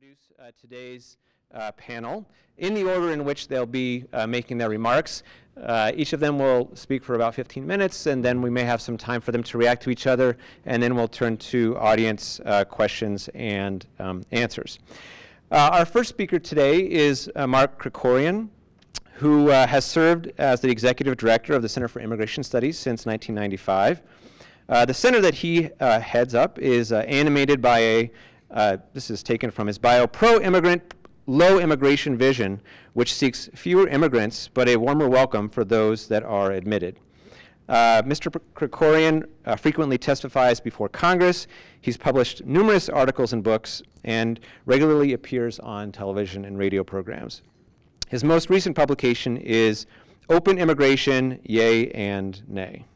introduce uh, today's uh, panel in the order in which they'll be uh, making their remarks. Uh, each of them will speak for about 15 minutes, and then we may have some time for them to react to each other, and then we'll turn to audience uh, questions and um, answers. Uh, our first speaker today is Mark Krikorian, who has served as the executive director of the Center for Immigration Studies since 1995. the center that he heads up is animated by a uh, this is taken from his bio, pro-immigrant, low immigration vision, which seeks fewer immigrants but a warmer welcome for those that are admitted. Uh, Mr. Krikorian uh, frequently testifies before Congress. He's published numerous articles and books and regularly appears on television and radio programs. His most recent publication is Open Immigration, Yay and Nay.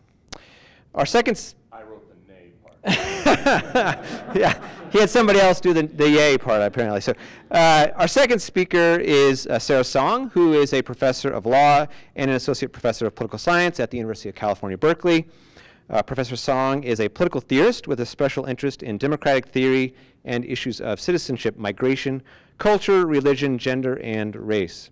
Our second... I wrote the nay part. yeah he had somebody else do the, the yay part, apparently. So uh, our second speaker is uh, Sarah Song, who is a professor of law and an associate professor of political science at the University of California, Berkeley. Uh, professor Song is a political theorist with a special interest in democratic theory and issues of citizenship, migration, culture, religion, gender, and race.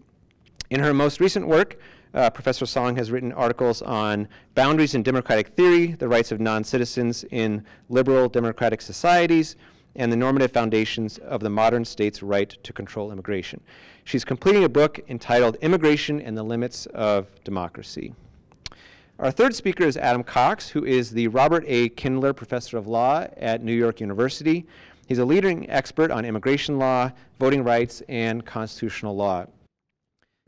In her most recent work, uh, Professor Song has written articles on boundaries in democratic theory, the rights of non-citizens in liberal democratic societies, and the normative foundations of the modern state's right to control immigration. She's completing a book entitled Immigration and the Limits of Democracy. Our third speaker is Adam Cox, who is the Robert A. Kindler Professor of Law at New York University. He's a leading expert on immigration law, voting rights, and constitutional law.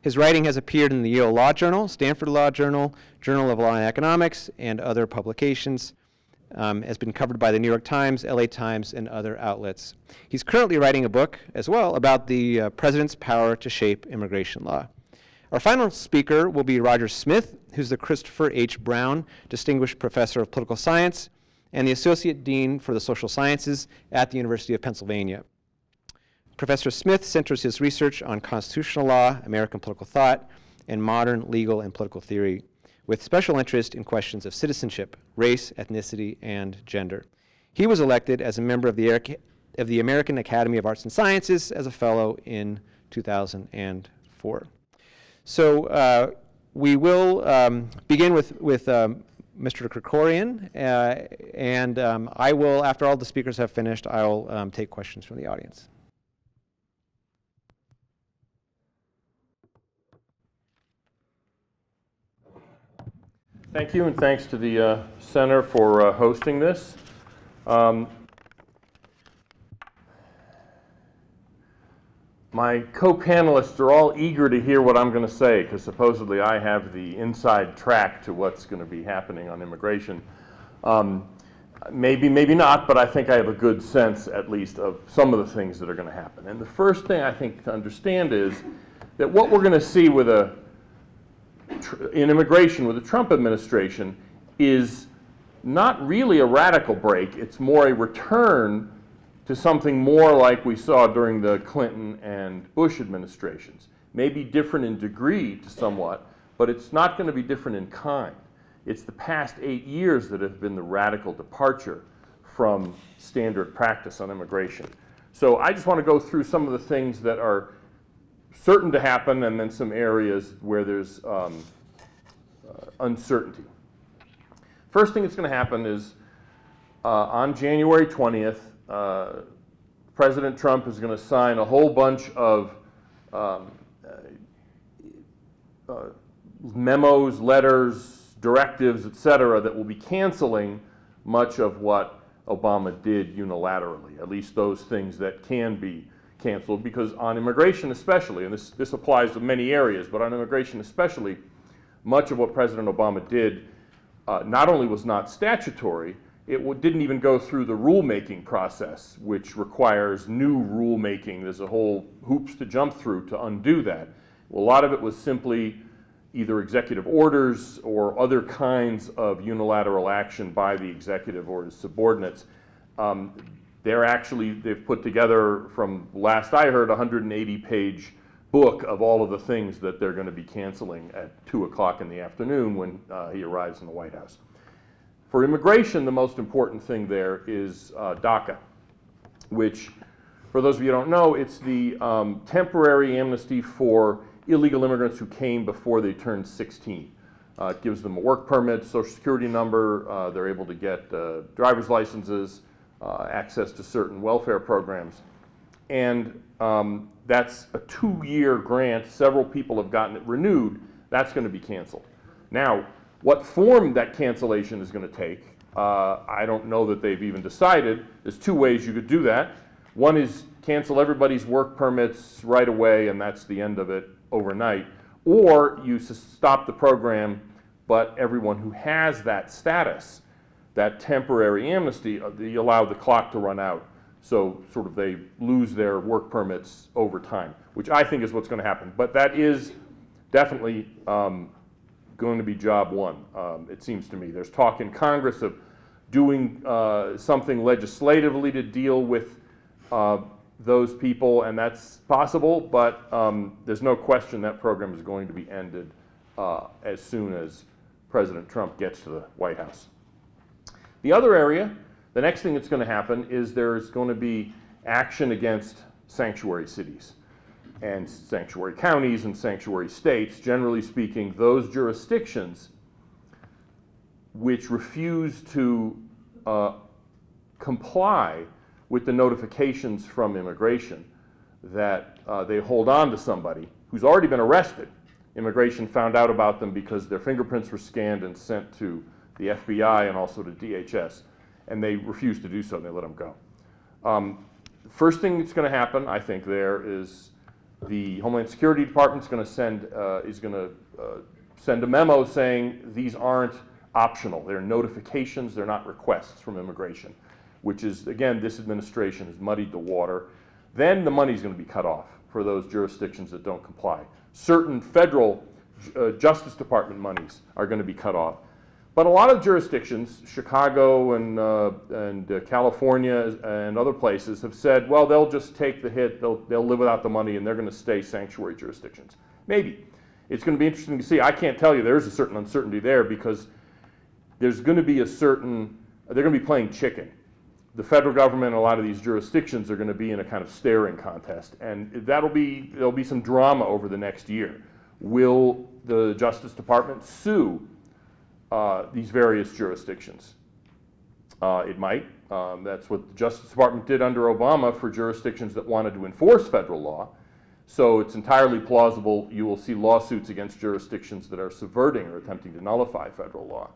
His writing has appeared in the Yale Law Journal, Stanford Law Journal, Journal of Law and Economics, and other publications um, has been covered by the New York Times, LA Times, and other outlets. He's currently writing a book as well about the uh, president's power to shape immigration law. Our final speaker will be Rogers Smith, who's the Christopher H. Browne Distinguished Professor of Political Science and the Associate Dean for the Social Sciences at the University of Pennsylvania. Professor Smith centers his research on constitutional law, American political thought, and modern legal and political theory with special interest in questions of citizenship, race, ethnicity, and gender. He was elected as a member of the, of the American Academy of Arts and Sciences as a fellow in 2004. So uh, we will um, begin with, with um, Mr. Krikorian, uh, and um, I will, after all the speakers have finished, I will um, take questions from the audience. Thank you, and thanks to the uh, Center for uh, hosting this. Um, my co-panelists are all eager to hear what I'm going to say, because supposedly I have the inside track to what's going to be happening on immigration. Um, maybe, maybe not, but I think I have a good sense, at least, of some of the things that are going to happen. And the first thing I think to understand is that what we're going to see with a in immigration with the Trump administration is not really a radical break. It's more a return to something more like we saw during the Clinton and Bush administrations. Maybe different in degree to somewhat, but it's not going to be different in kind. It's the past eight years that have been the radical departure from standard practice on immigration. So I just want to go through some of the things that are certain to happen and then some areas where there's um, uh, uncertainty. First thing that's going to happen is uh, on January 20th, uh, President Trump is going to sign a whole bunch of um, uh, memos, letters, directives, et cetera, that will be canceling much of what Obama did unilaterally, at least those things that can be canceled because on immigration especially, and this, this applies to many areas, but on immigration especially, much of what President Obama did uh, not only was not statutory, it didn't even go through the rulemaking process, which requires new rulemaking. There's a whole hoops to jump through to undo that. A lot of it was simply either executive orders or other kinds of unilateral action by the executive or his subordinates. Um, they're actually, they've put together, from last I heard, a 180 page book of all of the things that they're going to be canceling at 2 o'clock in the afternoon when uh, he arrives in the White House. For immigration, the most important thing there is uh, DACA, which For those of you who don't know, it's the um, temporary amnesty for illegal immigrants who came before they turned 16. Uh, it gives them a work permit, social security number, uh, they're able to get uh, driver's licenses, uh, access to certain welfare programs. And um, that's a two-year grant. Several people have gotten it renewed. That's going to be canceled. Now, what form that cancellation is going to take, uh, I don't know that they've even decided. There's two ways you could do that. One is cancel everybody's work permits right away, and that's the end of it overnight. Or you stop the program, but everyone who has that status, that temporary amnesty, uh, you allow the clock to run out. So sort of they lose their work permits over time, which I think is what's going to happen. But that is definitely um, going to be job one, um, it seems to me. There's talk in Congress of doing uh, something legislatively to deal with uh, those people, and that's possible, but um, there's no question that program is going to be ended uh, as soon as President Trump gets to the White House. The other area, the next thing that's going to happen is there's going to be action against sanctuary cities and sanctuary counties and sanctuary states. Generally speaking, those jurisdictions which refuse to uh, comply with the notifications from immigration that uh, they hold on to somebody who's already been arrested. Immigration found out about them because their fingerprints were scanned and sent to the FBI and also to DHS, and they refused to do so and they let them go. Um, first thing that's going to happen, I think, there is the Homeland Security Department is going to send uh, is going to uh, send a memo saying these aren't optional. They're notifications. They're not requests from immigration which is, again, this administration has muddied the water, then the money is going to be cut off for those jurisdictions that don't comply. Certain federal uh, Justice Department monies are going to be cut off. But a lot of jurisdictions, Chicago and, uh, and uh, California and other places, have said, well, they'll just take the hit, they'll, they'll live without the money, and they're going to stay sanctuary jurisdictions. Maybe. It's going to be interesting to see. I can't tell you there's a certain uncertainty there because there's going to be a certain, they're going to be playing chicken the federal government and a lot of these jurisdictions are going to be in a kind of staring contest. And that'll be, there'll be some drama over the next year. Will the Justice Department sue uh, these various jurisdictions? Uh, it might. Um, that's what the Justice Department did under Obama for jurisdictions that wanted to enforce federal law. So it's entirely plausible you will see lawsuits against jurisdictions that are subverting or attempting to nullify federal law.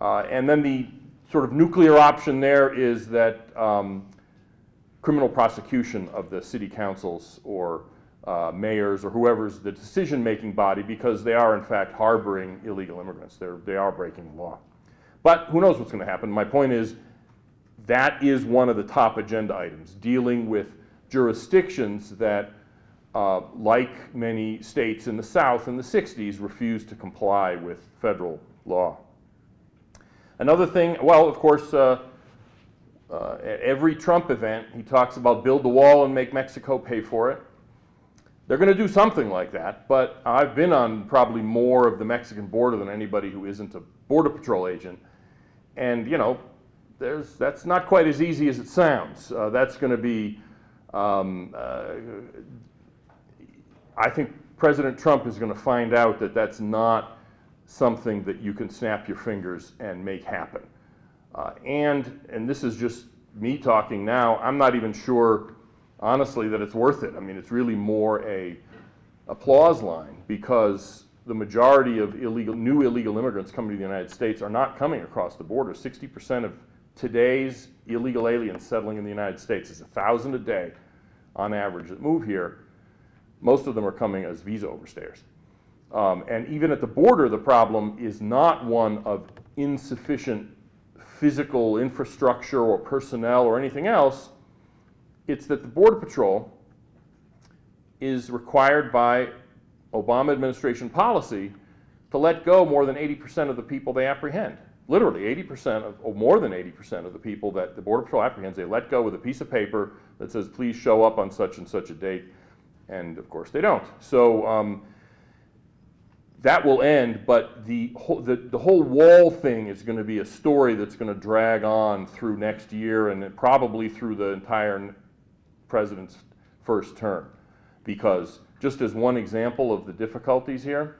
Uh, and then the sort of nuclear option there is that um, criminal prosecution of the city councils or uh, mayors or whoever's the decision-making body because they are in fact harboring illegal immigrants. They're, they are breaking the law. But who knows what's going to happen. My point is that is one of the top agenda items, dealing with jurisdictions that, uh, like many states in the South in the 60s, refused to comply with federal law. Another thing, well, of course, uh, uh, at every Trump event, he talks about build the wall and make Mexico pay for it. They're going to do something like that, but I've been on probably more of the Mexican border than anybody who isn't a Border Patrol agent. And, you know, there's, that's not quite as easy as it sounds. Uh, that's going to be, um, uh, I think President Trump is going to find out that that's not something that you can snap your fingers and make happen. Uh, and, and this is just me talking now, I'm not even sure, honestly, that it's worth it. I mean, it's really more a applause line because the majority of illegal, new illegal immigrants coming to the United States are not coming across the border. 60% of today's illegal aliens settling in the United States is a thousand a day on average that move here. Most of them are coming as visa overstayers. Um, and even at the border, the problem is not one of insufficient physical infrastructure or personnel or anything else. It's that the Border Patrol is required by Obama administration policy to let go more than 80% of the people they apprehend. Literally 80% of, or more than 80% of the people that the Border Patrol apprehends, they let go with a piece of paper that says, please show up on such and such a date. And of course they don't. So um, that will end, but the whole, the, the whole wall thing is going to be a story that's going to drag on through next year and probably through the entire president's first term. Because, just as one example of the difficulties here,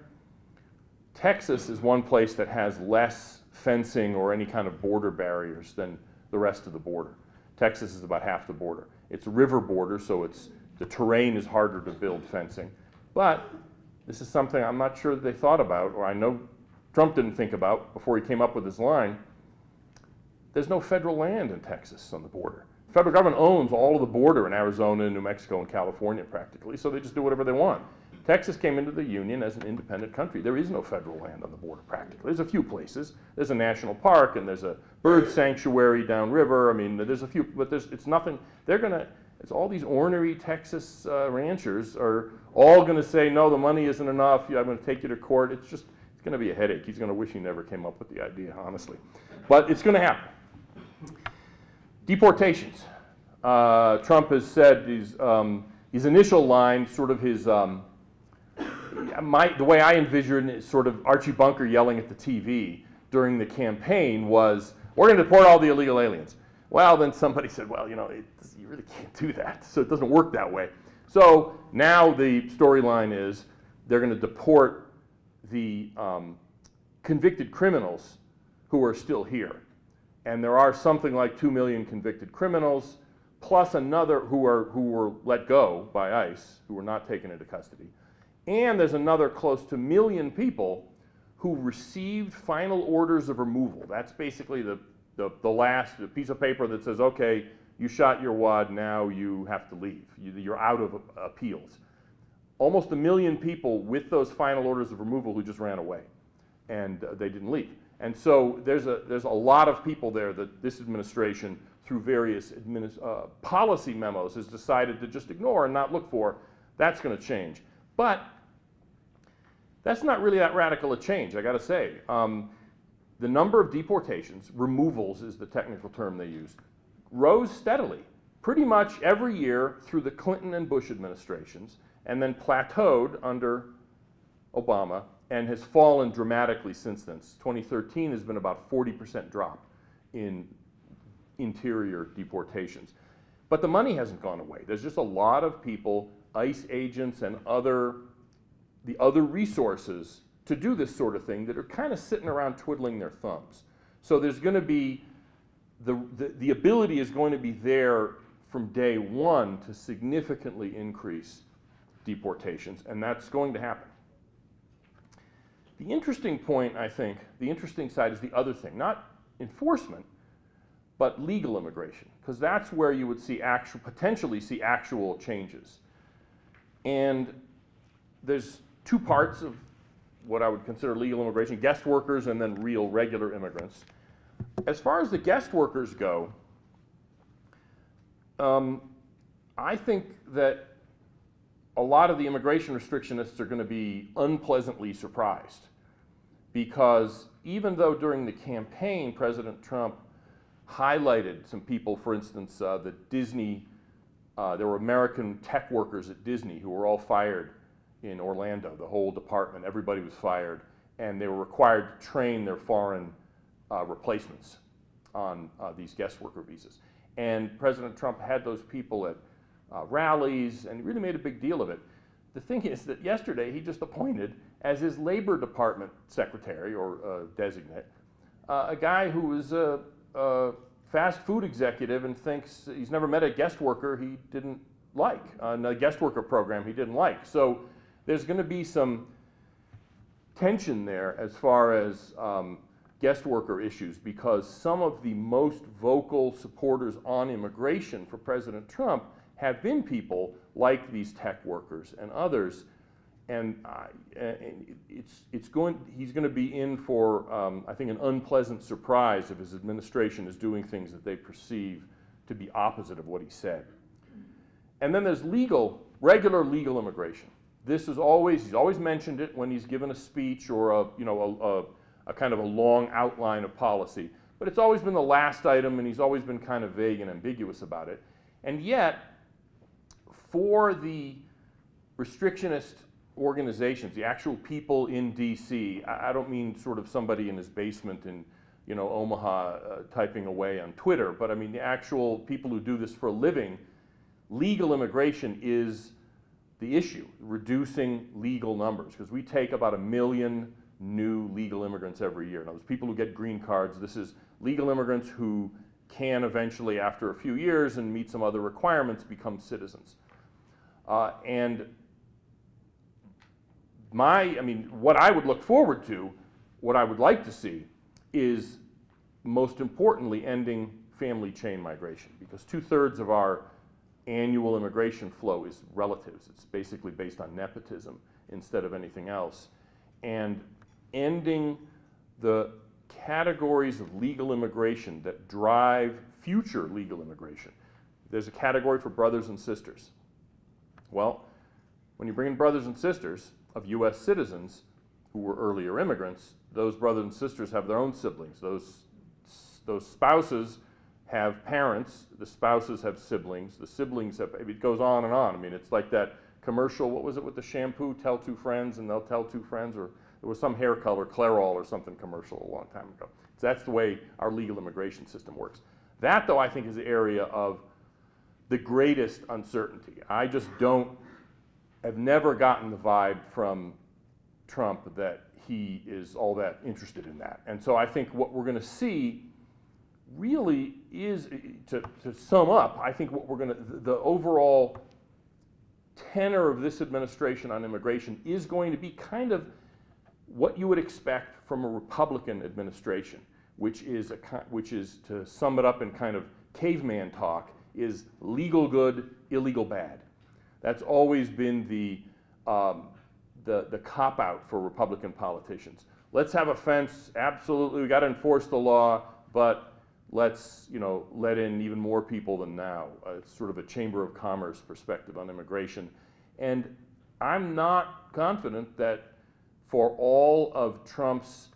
Texas is one place that has less fencing or any kind of border barriers than the rest of the border. Texas is about half the border. It's a river border, so it's, the terrain is harder to build fencing. But this is something I'm not sure they thought about, or I know Trump didn't think about before he came up with his line. There's no federal land in Texas on the border. Federal government owns all of the border in Arizona, New Mexico, and California practically, so they just do whatever they want. Texas came into the Union as an independent country. There is no federal land on the border practically. There's a few places. There's a national park and there's a bird sanctuary downriver. I mean, there's a few, but there's, it's nothing. They're going to, it's all these ornery Texas uh, ranchers are all going to say, no, the money isn't enough. I'm going to take you to court. It's just, it's going to be a headache. He's going to wish he never came up with the idea, honestly. But it's going to happen. Deportations. Uh, Trump has said his, um, his initial line, sort of his, um, my, the way I envision it, sort of Archie Bunker yelling at the TV during the campaign was, we're going to deport all the illegal aliens. Well, then somebody said, well, you know, it, you really can't do that. So it doesn't work that way. So now the storyline is they're going to deport the um, convicted criminals who are still here. And there are something like 2 million convicted criminals, plus another who, are, who were let go by ICE, who were not taken into custody. And there's another close to a million people who received final orders of removal. That's basically the, the, the last the piece of paper that says, okay, you shot your wad, now you have to leave. You, you're out of appeals. Almost a million people with those final orders of removal who just ran away and uh, they didn't leave. And so there's a, there's a lot of people there that this administration, through various uh, policy memos, has decided to just ignore and not look for. That's going to change. But that's not really that radical a change, I got to say. Um, the number of deportations, removals is the technical term they use, rose steadily, pretty much every year through the Clinton and Bush administrations, and then plateaued under Obama and has fallen dramatically since then. 2013 has been about 40% drop in interior deportations. But the money hasn't gone away. There's just a lot of people, ICE agents and other the other resources to do this sort of thing that are kind of sitting around twiddling their thumbs. So there's going to be, the, the, the ability is going to be there from day one to significantly increase deportations, and that's going to happen. The interesting point, I think, the interesting side is the other thing, not enforcement, but legal immigration, because that's where you would see actual, potentially see actual changes. And there's two parts of what I would consider legal immigration, guest workers and then real regular immigrants. As far as the guest workers go, um, I think that a lot of the immigration restrictionists are going to be unpleasantly surprised because even though during the campaign President Trump highlighted some people, for instance, uh, the Disney, uh, there were American tech workers at Disney who were all fired in Orlando. The whole department, everybody was fired, and they were required to train their foreign uh, replacements on uh, these guest worker visas. And President Trump had those people at uh, rallies and really made a big deal of it. The thing is that yesterday he just appointed as his Labor Department secretary or uh, designate uh, a guy who was a, a fast food executive and thinks he's never met a guest worker he didn't like, uh, a guest worker program he didn't like. So there's going to be some tension there as far as um, guest worker issues because some of the most vocal supporters on immigration for President Trump have been people like these tech workers and others. And, uh, it's, it's going, he's going to be in for, um, I think, an unpleasant surprise if his administration is doing things that they perceive to be opposite of what he said. And then there's legal, regular legal immigration. This is always, he's always mentioned it when he's given a speech or a, you know, a, a, a kind of a long outline of policy. But it's always been the last item and he's always been kind of vague and ambiguous about it. And yet, for the restrictionist organizations, the actual people in DC, I, don't mean sort of somebody in his basement in you know, Omaha uh, typing away on Twitter, but I mean the actual people who do this for a living, legal immigration is the issue, reducing legal numbers, because we take about a million new legal immigrants every year. Now, those people who get green cards, this is legal immigrants who can eventually, after a few years and meet some other requirements, become citizens. Uh, and my, I mean, what I would look forward to, what I would like to see, is most importantly ending family chain migration, because two thirds of our annual immigration flow is relatives. It's basically based on nepotism instead of anything else. And ending the categories of legal immigration that drive future legal immigration. There's a category for brothers and sisters. Well, when you bring in brothers and sisters of US citizens who were earlier immigrants, those brothers and sisters have their own siblings. Those, those spouses have parents, the spouses have siblings, the siblings have, it goes on and on. I mean, it's like that commercial, what was it with the shampoo? Tell two friends and they'll tell two friends, or there was some hair color, Clairol or something commercial a long time ago. So that's the way our legal immigration system works. That, though, I think is the area of the greatest uncertainty. I just don't, have never gotten the vibe from Trump that he is all that interested in that. And so I think what we're going to see really is, to, to sum up, I think what we're going to, the overall tenor of this administration on immigration is going to be kind of what you would expect from a Republican administration, which is, a, which is to sum it up in kind of caveman talk, is legal good, illegal bad. That's always been the, um, the, the cop out for Republican politicians. Let's have a fence, absolutely, we got to enforce the law, but let's you know let in even more people than now. Uh, it's sort of a chamber of commerce perspective on immigration, and I'm not confident that for all of Trump's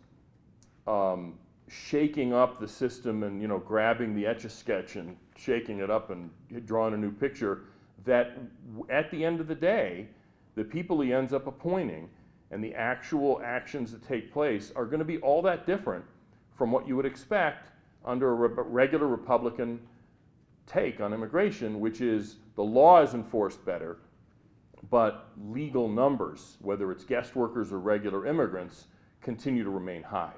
um, shaking up the system and you know grabbing the etch a sketch and shaking it up and drawing a new picture, that at the end of the day, the people he ends up appointing and the actual actions that take place are going to be all that different from what you would expect under a re regular Republican take on immigration, which is the law is enforced better, but legal numbers, whether it's guest workers or regular immigrants, continue to remain high.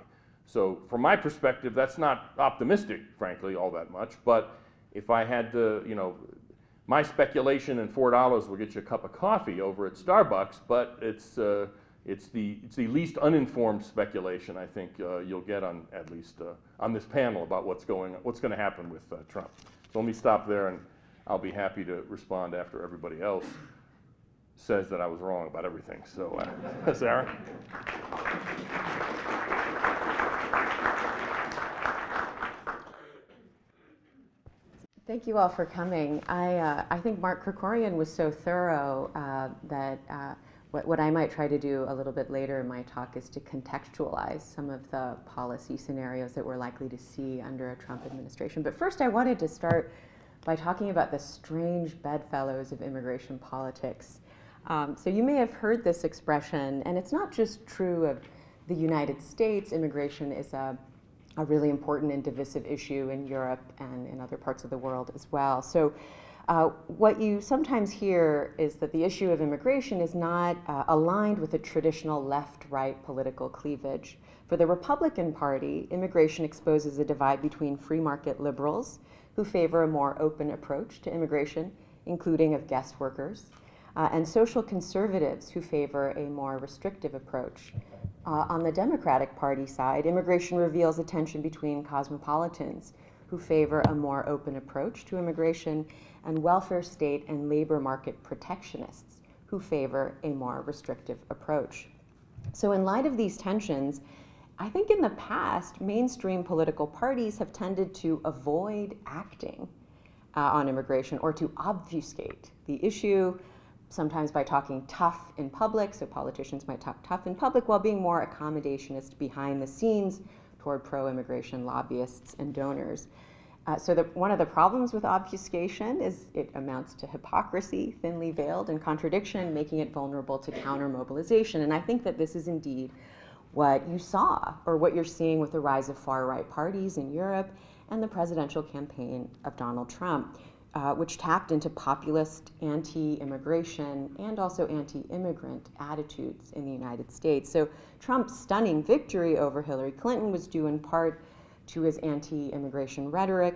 So from my perspective, that's not optimistic, frankly, all that much. But if I had to, you know, my speculation in four dollars will get you a cup of coffee over at Starbucks, but it's uh, it's the it's the least uninformed speculation I think uh, you'll get on at least uh, on this panel about what's going what's going to happen with uh, Trump. So let me stop there, and I'll be happy to respond after everybody else says that I was wrong about everything. So, uh, Sarah. Thank you all for coming. I, uh, I think Mark Krikorian was so thorough uh, that uh, what, what I might try to do a little bit later in my talk is to contextualize some of the policy scenarios that we're likely to see under a Trump administration. But first, I wanted to start by talking about the strange bedfellows of immigration politics. Um, so you may have heard this expression, and it's not just true of the United States. Immigration is a a really important and divisive issue in Europe and in other parts of the world as well. So uh, what you sometimes hear is that the issue of immigration is not uh, aligned with a traditional left-right political cleavage. For the Republican Party, immigration exposes a divide between free market liberals who favor a more open approach to immigration, including of guest workers, uh, and social conservatives who favor a more restrictive approach. Uh, on the Democratic Party side, immigration reveals a tension between cosmopolitans who favor a more open approach to immigration and welfare state and labor market protectionists who favor a more restrictive approach. So, in light of these tensions, I think in the past, mainstream political parties have tended to avoid acting uh, on immigration or to obfuscate the issue sometimes by talking tough in public, so politicians might talk tough in public while being more accommodationist behind the scenes toward pro-immigration lobbyists and donors. Uh, so the, one of the problems with obfuscation is it amounts to hypocrisy, thinly veiled, and contradiction, making it vulnerable to counter-mobilization. And I think that this is indeed what you saw, or what you're seeing with the rise of far-right parties in Europe and the presidential campaign of Donald Trump. Uh, which tapped into populist anti immigration and also anti immigrant attitudes in the United States. So Trump's stunning victory over Hillary Clinton was due in part to his anti immigration rhetoric,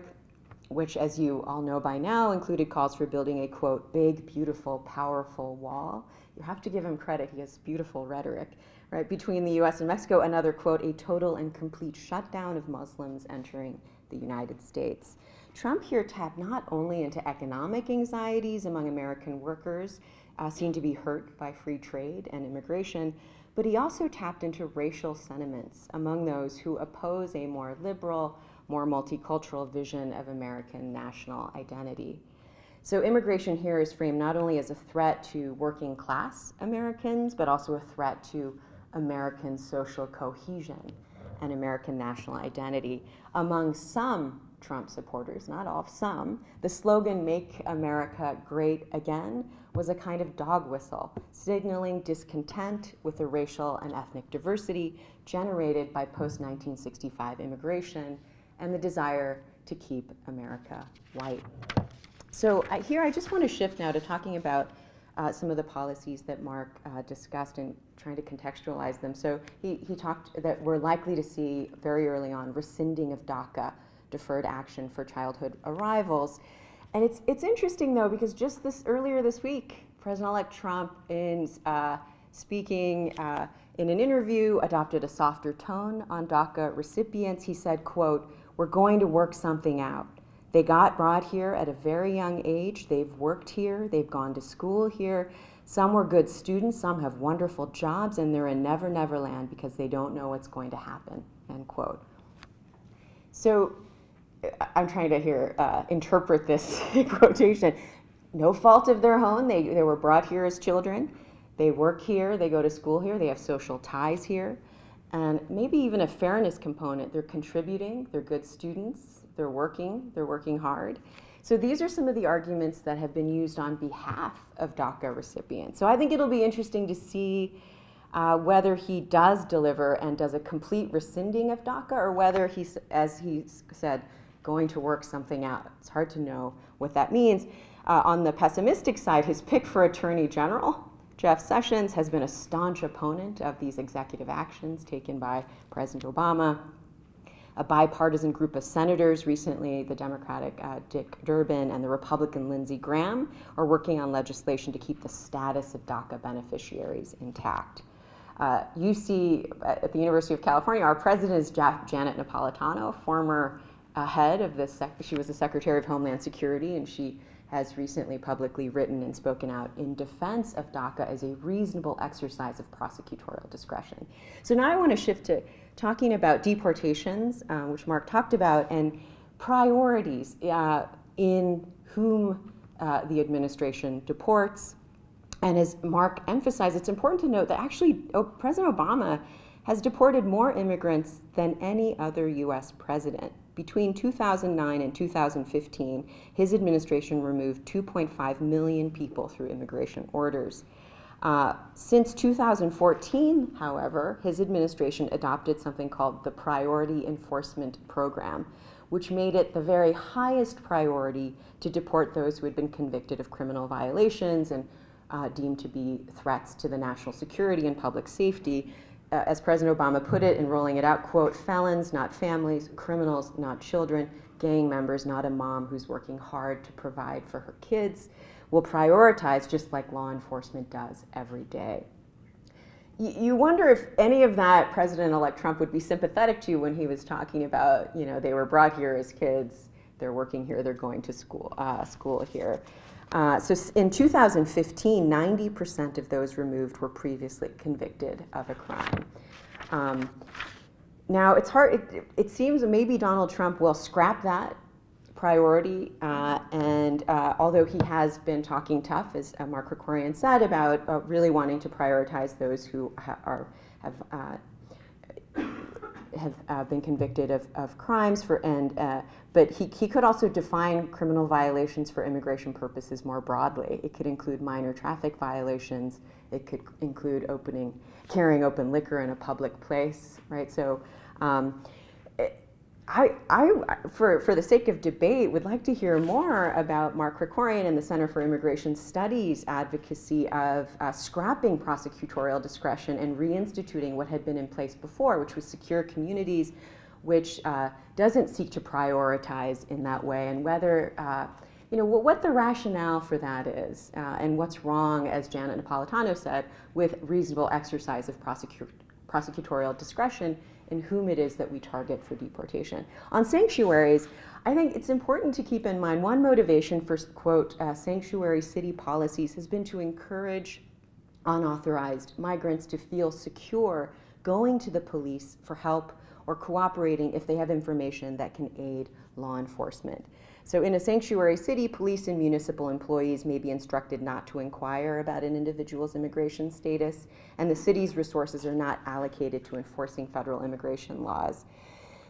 which, as you all know by now, included calls for building a quote, big, beautiful, powerful wall. You have to give him credit, he has beautiful rhetoric, right? Between the US and Mexico, another quote, a total and complete shutdown of Muslims entering the United States. Trump here tapped not only into economic anxieties among American workers uh, seen to be hurt by free trade and immigration, but he also tapped into racial sentiments among those who oppose a more liberal, more multicultural vision of American national identity. So immigration here is framed not only as a threat to working class Americans, but also a threat to American social cohesion and American national identity. Among some Trump supporters, not all, some, the slogan, Make America Great Again, was a kind of dog whistle, signaling discontent with the racial and ethnic diversity generated by post 1965 immigration and the desire to keep America white. So uh, here I just want to shift now to talking about uh, some of the policies that Mark uh, discussed and trying to contextualize them. So he, he talked that we're likely to see very early on rescinding of DACA deferred action for childhood arrivals. And it's, it's interesting though, because just this earlier this week, President-elect Trump, in uh, speaking uh, in an interview, adopted a softer tone on DACA recipients. He said, quote, we're going to work something out. They got brought here at a very young age. They've worked here. They've gone to school here. Some were good students. Some have wonderful jobs, and they're in never, never land because they don't know what's going to happen, end quote. So I'm trying to here uh, interpret this quotation. No fault of their own. They, they were brought here as children. They work here. They go to school here. They have social ties here. And maybe even a fairness component. They're contributing. They're good students. They're working. They're working hard. So these are some of the arguments that have been used on behalf of DACA recipients. So I think it'll be interesting to see uh, whether he does deliver and does a complete rescinding of DACA or whether he, as he said, going to work something out. It's hard to know what that means. Uh, on the pessimistic side, his pick for Attorney General, Jeff Sessions, has been a staunch opponent of these executive actions taken by President Obama. A bipartisan group of senators, recently the Democratic uh, Dick Durbin and the Republican Lindsey Graham, are working on legislation to keep the status of DACA beneficiaries intact. Uh, UC uh, at the University of California, our president is Janet Napolitano, former head of this, sec she was the Secretary of Homeland Security, and she has recently publicly written and spoken out in defense of DACA as a reasonable exercise of prosecutorial discretion. So now I want to shift to talking about deportations, uh, which Mark talked about, and priorities uh, in whom uh, the administration deports. And as Mark emphasized, it's important to note that actually President Obama has deported more immigrants than any other US president. Between 2009 and 2015, his administration removed 2.5 million people through immigration orders. Uh, since 2014, however, his administration adopted something called the Priority Enforcement Program, which made it the very highest priority to deport those who had been convicted of criminal violations and uh, deemed to be threats to the national security and public safety uh, as President Obama put it in rolling it out, quote, felons, not families, criminals, not children, gang members, not a mom who's working hard to provide for her kids, will prioritize just like law enforcement does every day. you wonder if any of that President-elect Trump would be sympathetic to when he was talking about, you know, they were brought here as kids, they're working here, they're going to school, uh, school here. Uh, so in 2015, 90% of those removed were previously convicted of a crime. Um, now, it's hard, it, it, seems maybe Donald Trump will scrap that priority, uh, and uh, although he has been talking tough, as uh, Mark Krikorian said, about uh, really wanting to prioritize those who ha are, have have uh, been convicted of, of crimes for and uh, but he, he could also define criminal violations for immigration purposes more broadly. It could include minor traffic violations. It could include opening carrying open liquor in a public place, right? So. Um, I, I, for, for the sake of debate, would like to hear more about Mark Krikorian and the Center for Immigration Studies advocacy of uh, scrapping prosecutorial discretion and reinstituting what had been in place before, which was secure communities, which uh, doesn't seek to prioritize in that way, and whether, uh, you know, what the rationale for that is, uh, and what's wrong, as Janet Napolitano said, with reasonable exercise of prosecu prosecutorial discretion in whom it is that we target for deportation. On sanctuaries, I think it's important to keep in mind one motivation for, quote, uh, sanctuary city policies has been to encourage unauthorized migrants to feel secure going to the police for help or cooperating if they have information that can aid law enforcement. So in a sanctuary city, police and municipal employees may be instructed not to inquire about an individual's immigration status, and the city's resources are not allocated to enforcing federal immigration laws.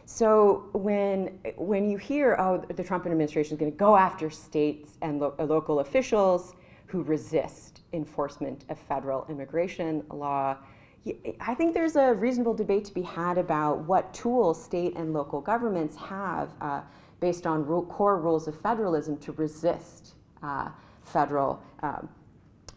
So when, when you hear, oh, the Trump administration is going to go after states and lo local officials who resist enforcement of federal immigration law, I think there's a reasonable debate to be had about what tools state and local governments have uh, based on rule, core rules of federalism to resist uh, federal um,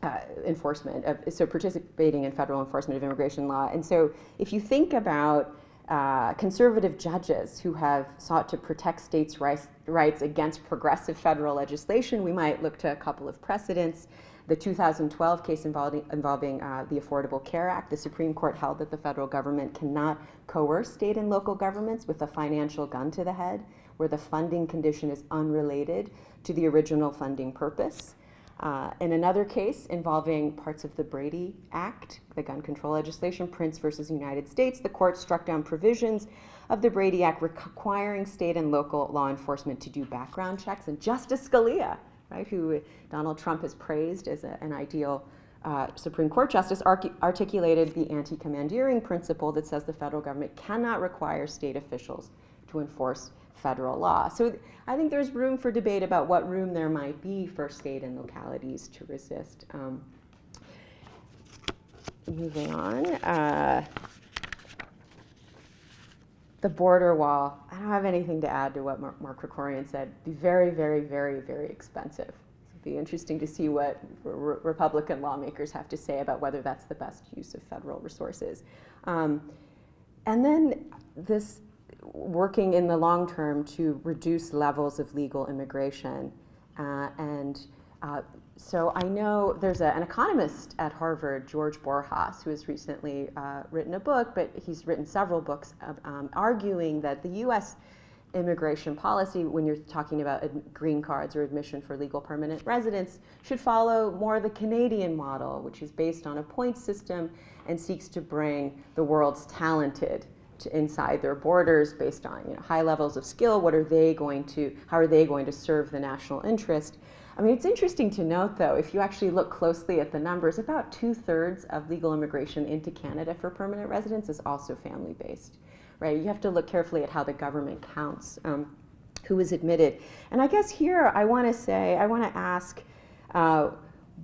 uh, enforcement, of, so participating in federal enforcement of immigration law. And so if you think about uh, conservative judges who have sought to protect states' rights, rights against progressive federal legislation, we might look to a couple of precedents. The 2012 case involving, involving uh, the Affordable Care Act, the Supreme Court held that the federal government cannot coerce state and local governments with a financial gun to the head where the funding condition is unrelated to the original funding purpose. Uh, in another case involving parts of the Brady Act, the gun control legislation, Printz versus United States, the court struck down provisions of the Brady Act requiring state and local law enforcement to do background checks. And Justice Scalia, right, who Donald Trump has praised as a, an ideal uh, Supreme Court justice, articulated the anti commandeering principle that says the federal government cannot require state officials to enforce federal law. So I think there's room for debate about what room there might be for state and localities to resist. Um, moving on. Uh, the border wall, I don't have anything to add to what Mark, Mark Krikorian said. Be very, very, very, very expensive. It'd be interesting to see what re Republican lawmakers have to say about whether that's the best use of federal resources. Um, and then this working in the long term to reduce levels of legal immigration. Uh, and uh, so I know there's a, an economist at Harvard, George Borjas, who has recently uh, written a book, but he's written several books um, arguing that the U.S. immigration policy, when you're talking about green cards or admission for legal permanent residents, should follow more the Canadian model, which is based on a point system and seeks to bring the world's talented to inside their borders based on you know, high levels of skill. What are they going to, how are they going to serve the national interest? I mean, it's interesting to note, though, if you actually look closely at the numbers, about two thirds of legal immigration into Canada for permanent residents is also family based, right? You have to look carefully at how the government counts um, who is admitted. And I guess here I want to say, I want to ask, uh,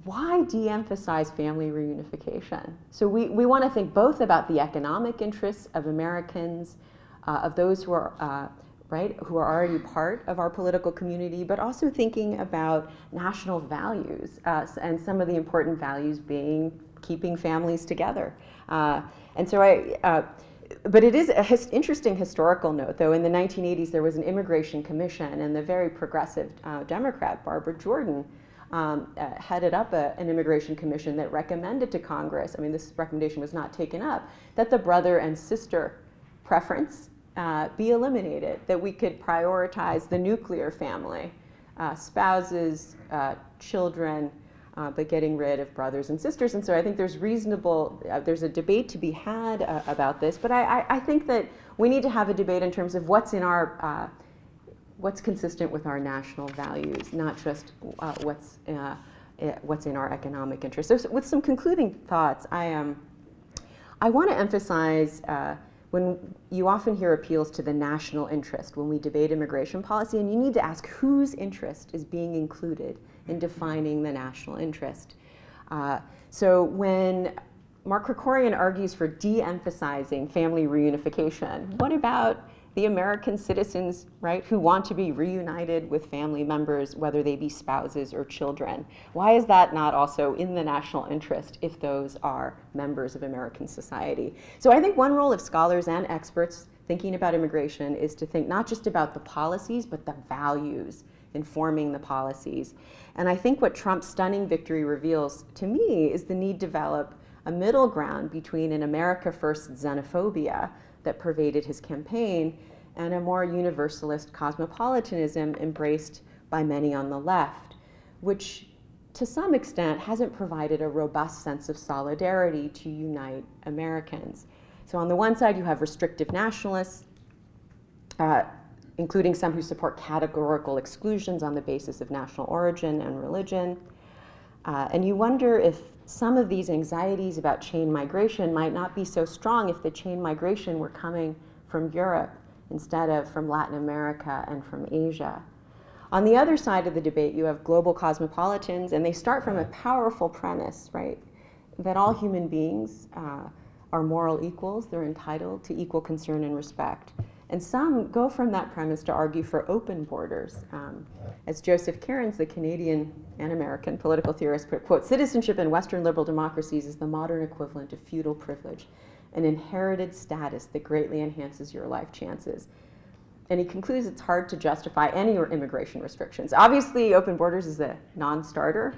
why de-emphasize family reunification? So we, we want to think both about the economic interests of Americans, uh, of those who are uh, right, who are already part of our political community, but also thinking about national values uh, and some of the important values being keeping families together. Uh, and so I, uh, but it is an his interesting historical note, though. In the 1980s, there was an immigration commission, and the very progressive uh, Democrat Barbara Jordan um, uh, headed up a, an immigration commission that recommended to Congress, I mean, this recommendation was not taken up, that the brother and sister preference uh, be eliminated, that we could prioritize the nuclear family, uh, spouses, uh, children, uh, but getting rid of brothers and sisters. And so I think there's reasonable, uh, there's a debate to be had about this, but I, I, I, think that we need to have a debate in terms of what's in our what's consistent with our national values, not just uh, what's, uh, eh, what's in our economic interest. So, with some concluding thoughts, I, um, I want to emphasize uh, when you often hear appeals to the national interest when we debate immigration policy, and you need to ask whose interest is being included in defining the national interest. Uh, so when Mark Krikorian argues for de-emphasizing family reunification, what about the American citizens, right, who want to be reunited with family members, whether they be spouses or children. Why is that not also in the national interest if those are members of American society? So I think one role of scholars and experts thinking about immigration is to think not just about the policies, but the values informing the policies. And I think what Trump's stunning victory reveals to me is the need to develop a middle ground between an America First xenophobia that pervaded his campaign and a more universalist cosmopolitanism embraced by many on the left, which to some extent hasn't provided a robust sense of solidarity to unite Americans. So on the one side, you have restrictive nationalists, uh, including some who support categorical exclusions on the basis of national origin and religion. Uh, and you wonder if some of these anxieties about chain migration might not be so strong if the chain migration were coming from Europe instead of from Latin America and from Asia. On the other side of the debate, you have global cosmopolitans, and they start from a powerful premise, right? That all human beings uh, are moral equals, they're entitled to equal concern and respect. And some go from that premise to argue for open borders. Um, as Joseph Carens, the Canadian and American political theorist, put, quote, citizenship in Western liberal democracies is the modern equivalent of feudal privilege, an inherited status that greatly enhances your life chances. And he concludes it's hard to justify any immigration restrictions. Obviously, open borders is a non-starter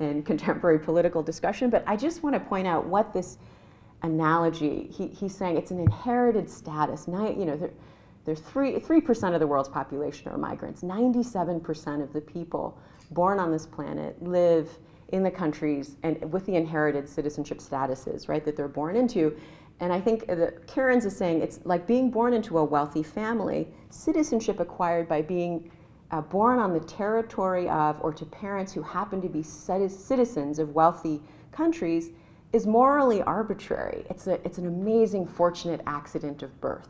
in contemporary political discussion, but I just want to point out what this analogy, he, he's saying it's an inherited status. You know, there's three, 3% of the world's population are migrants. 97% of the people born on this planet live in the countries and with the inherited citizenship statuses, right, that they're born into. And I think that Carens is saying it's like being born into a wealthy family, citizenship acquired by being uh, born on the territory of or to parents who happen to be citizens of wealthy countries is morally arbitrary. It's, a, it's an amazing, fortunate accident of birth,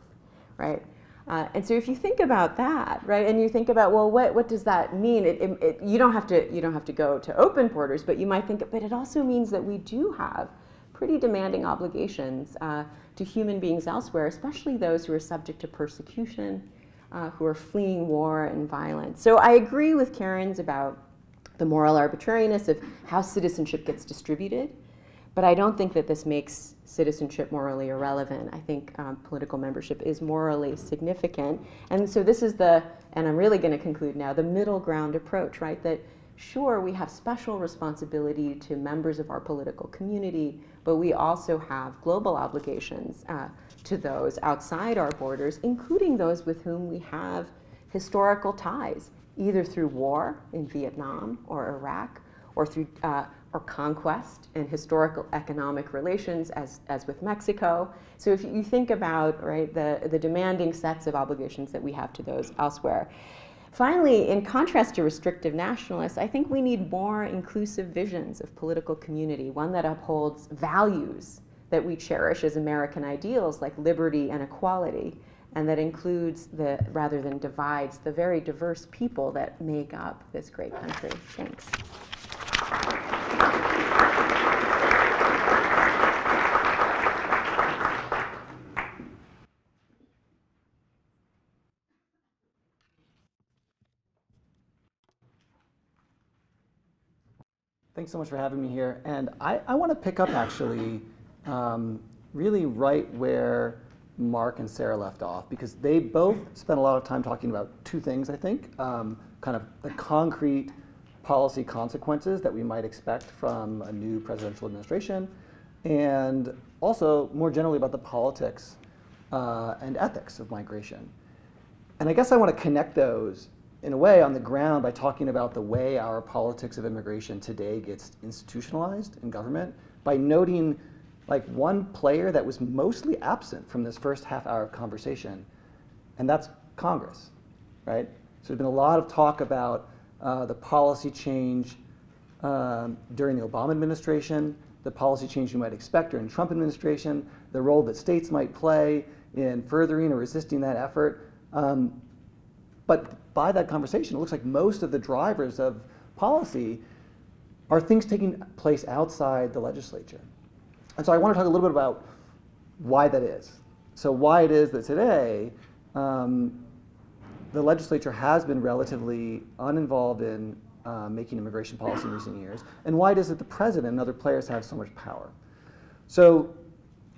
right? Uh, and so if you think about that, right, and you think about, well, what, what does that mean? It, it, it, you, don't have to, you don't have to go to open borders, but you might think, but it also means that we do have pretty demanding obligations uh, to human beings elsewhere, especially those who are subject to persecution, uh, who are fleeing war and violence. So I agree with Carens about the moral arbitrariness of how citizenship gets distributed. But I don't think that this makes citizenship morally irrelevant. I think um, political membership is morally significant. And so this is the, and I'm really going to conclude now, the middle ground approach, right? That sure, we have special responsibility to members of our political community, but we also have global obligations uh, to those outside our borders, including those with whom we have historical ties, either through war in Vietnam or Iraq, or through uh, or conquest and historical economic relations as, as with Mexico. So if you think about right, the, the demanding sets of obligations that we have to those elsewhere. Finally, in contrast to restrictive nationalists, I think we need more inclusive visions of political community, one that upholds values that we cherish as American ideals like liberty and equality, and that includes the, rather than divides, the very diverse people that make up this great country. Thanks. Thanks so much for having me here. And I, I want to pick up actually um, really right where Mark and Sarah left off because they both spent a lot of time talking about two things, I think. Um, kind of the concrete policy consequences that we might expect from a new presidential administration, and also more generally about the politics uh, and ethics of migration. And I guess I want to connect those in a way on the ground by talking about the way our politics of immigration today gets institutionalized in government by noting like one player that was mostly absent from this first half hour of conversation, and that's Congress, right? So there's been a lot of talk about uh, the policy change um, during the Obama administration, the policy change you might expect during Trump administration, the role that states might play in furthering or resisting that effort. Um, but by that conversation, it looks like most of the drivers of policy are things taking place outside the legislature. And so I want to talk a little bit about why that is. So why it is that today um, the legislature has been relatively uninvolved in uh, making immigration policy in recent years? And why does it the president and other players have so much power? So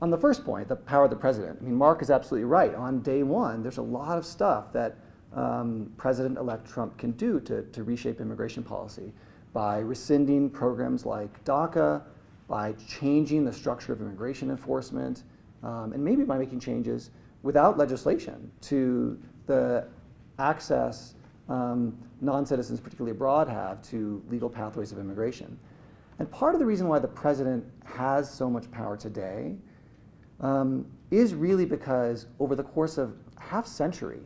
on the first point, the power of the president, I mean, Mark is absolutely right. On day one, there's a lot of stuff that um, President-elect Trump can do to, to reshape immigration policy by rescinding programs like DACA, by changing the structure of immigration enforcement, um, and maybe by making changes without legislation to the access um, non-citizens, particularly abroad, have to legal pathways of immigration. And part of the reason why the president has so much power today um, is really because over the course of half century,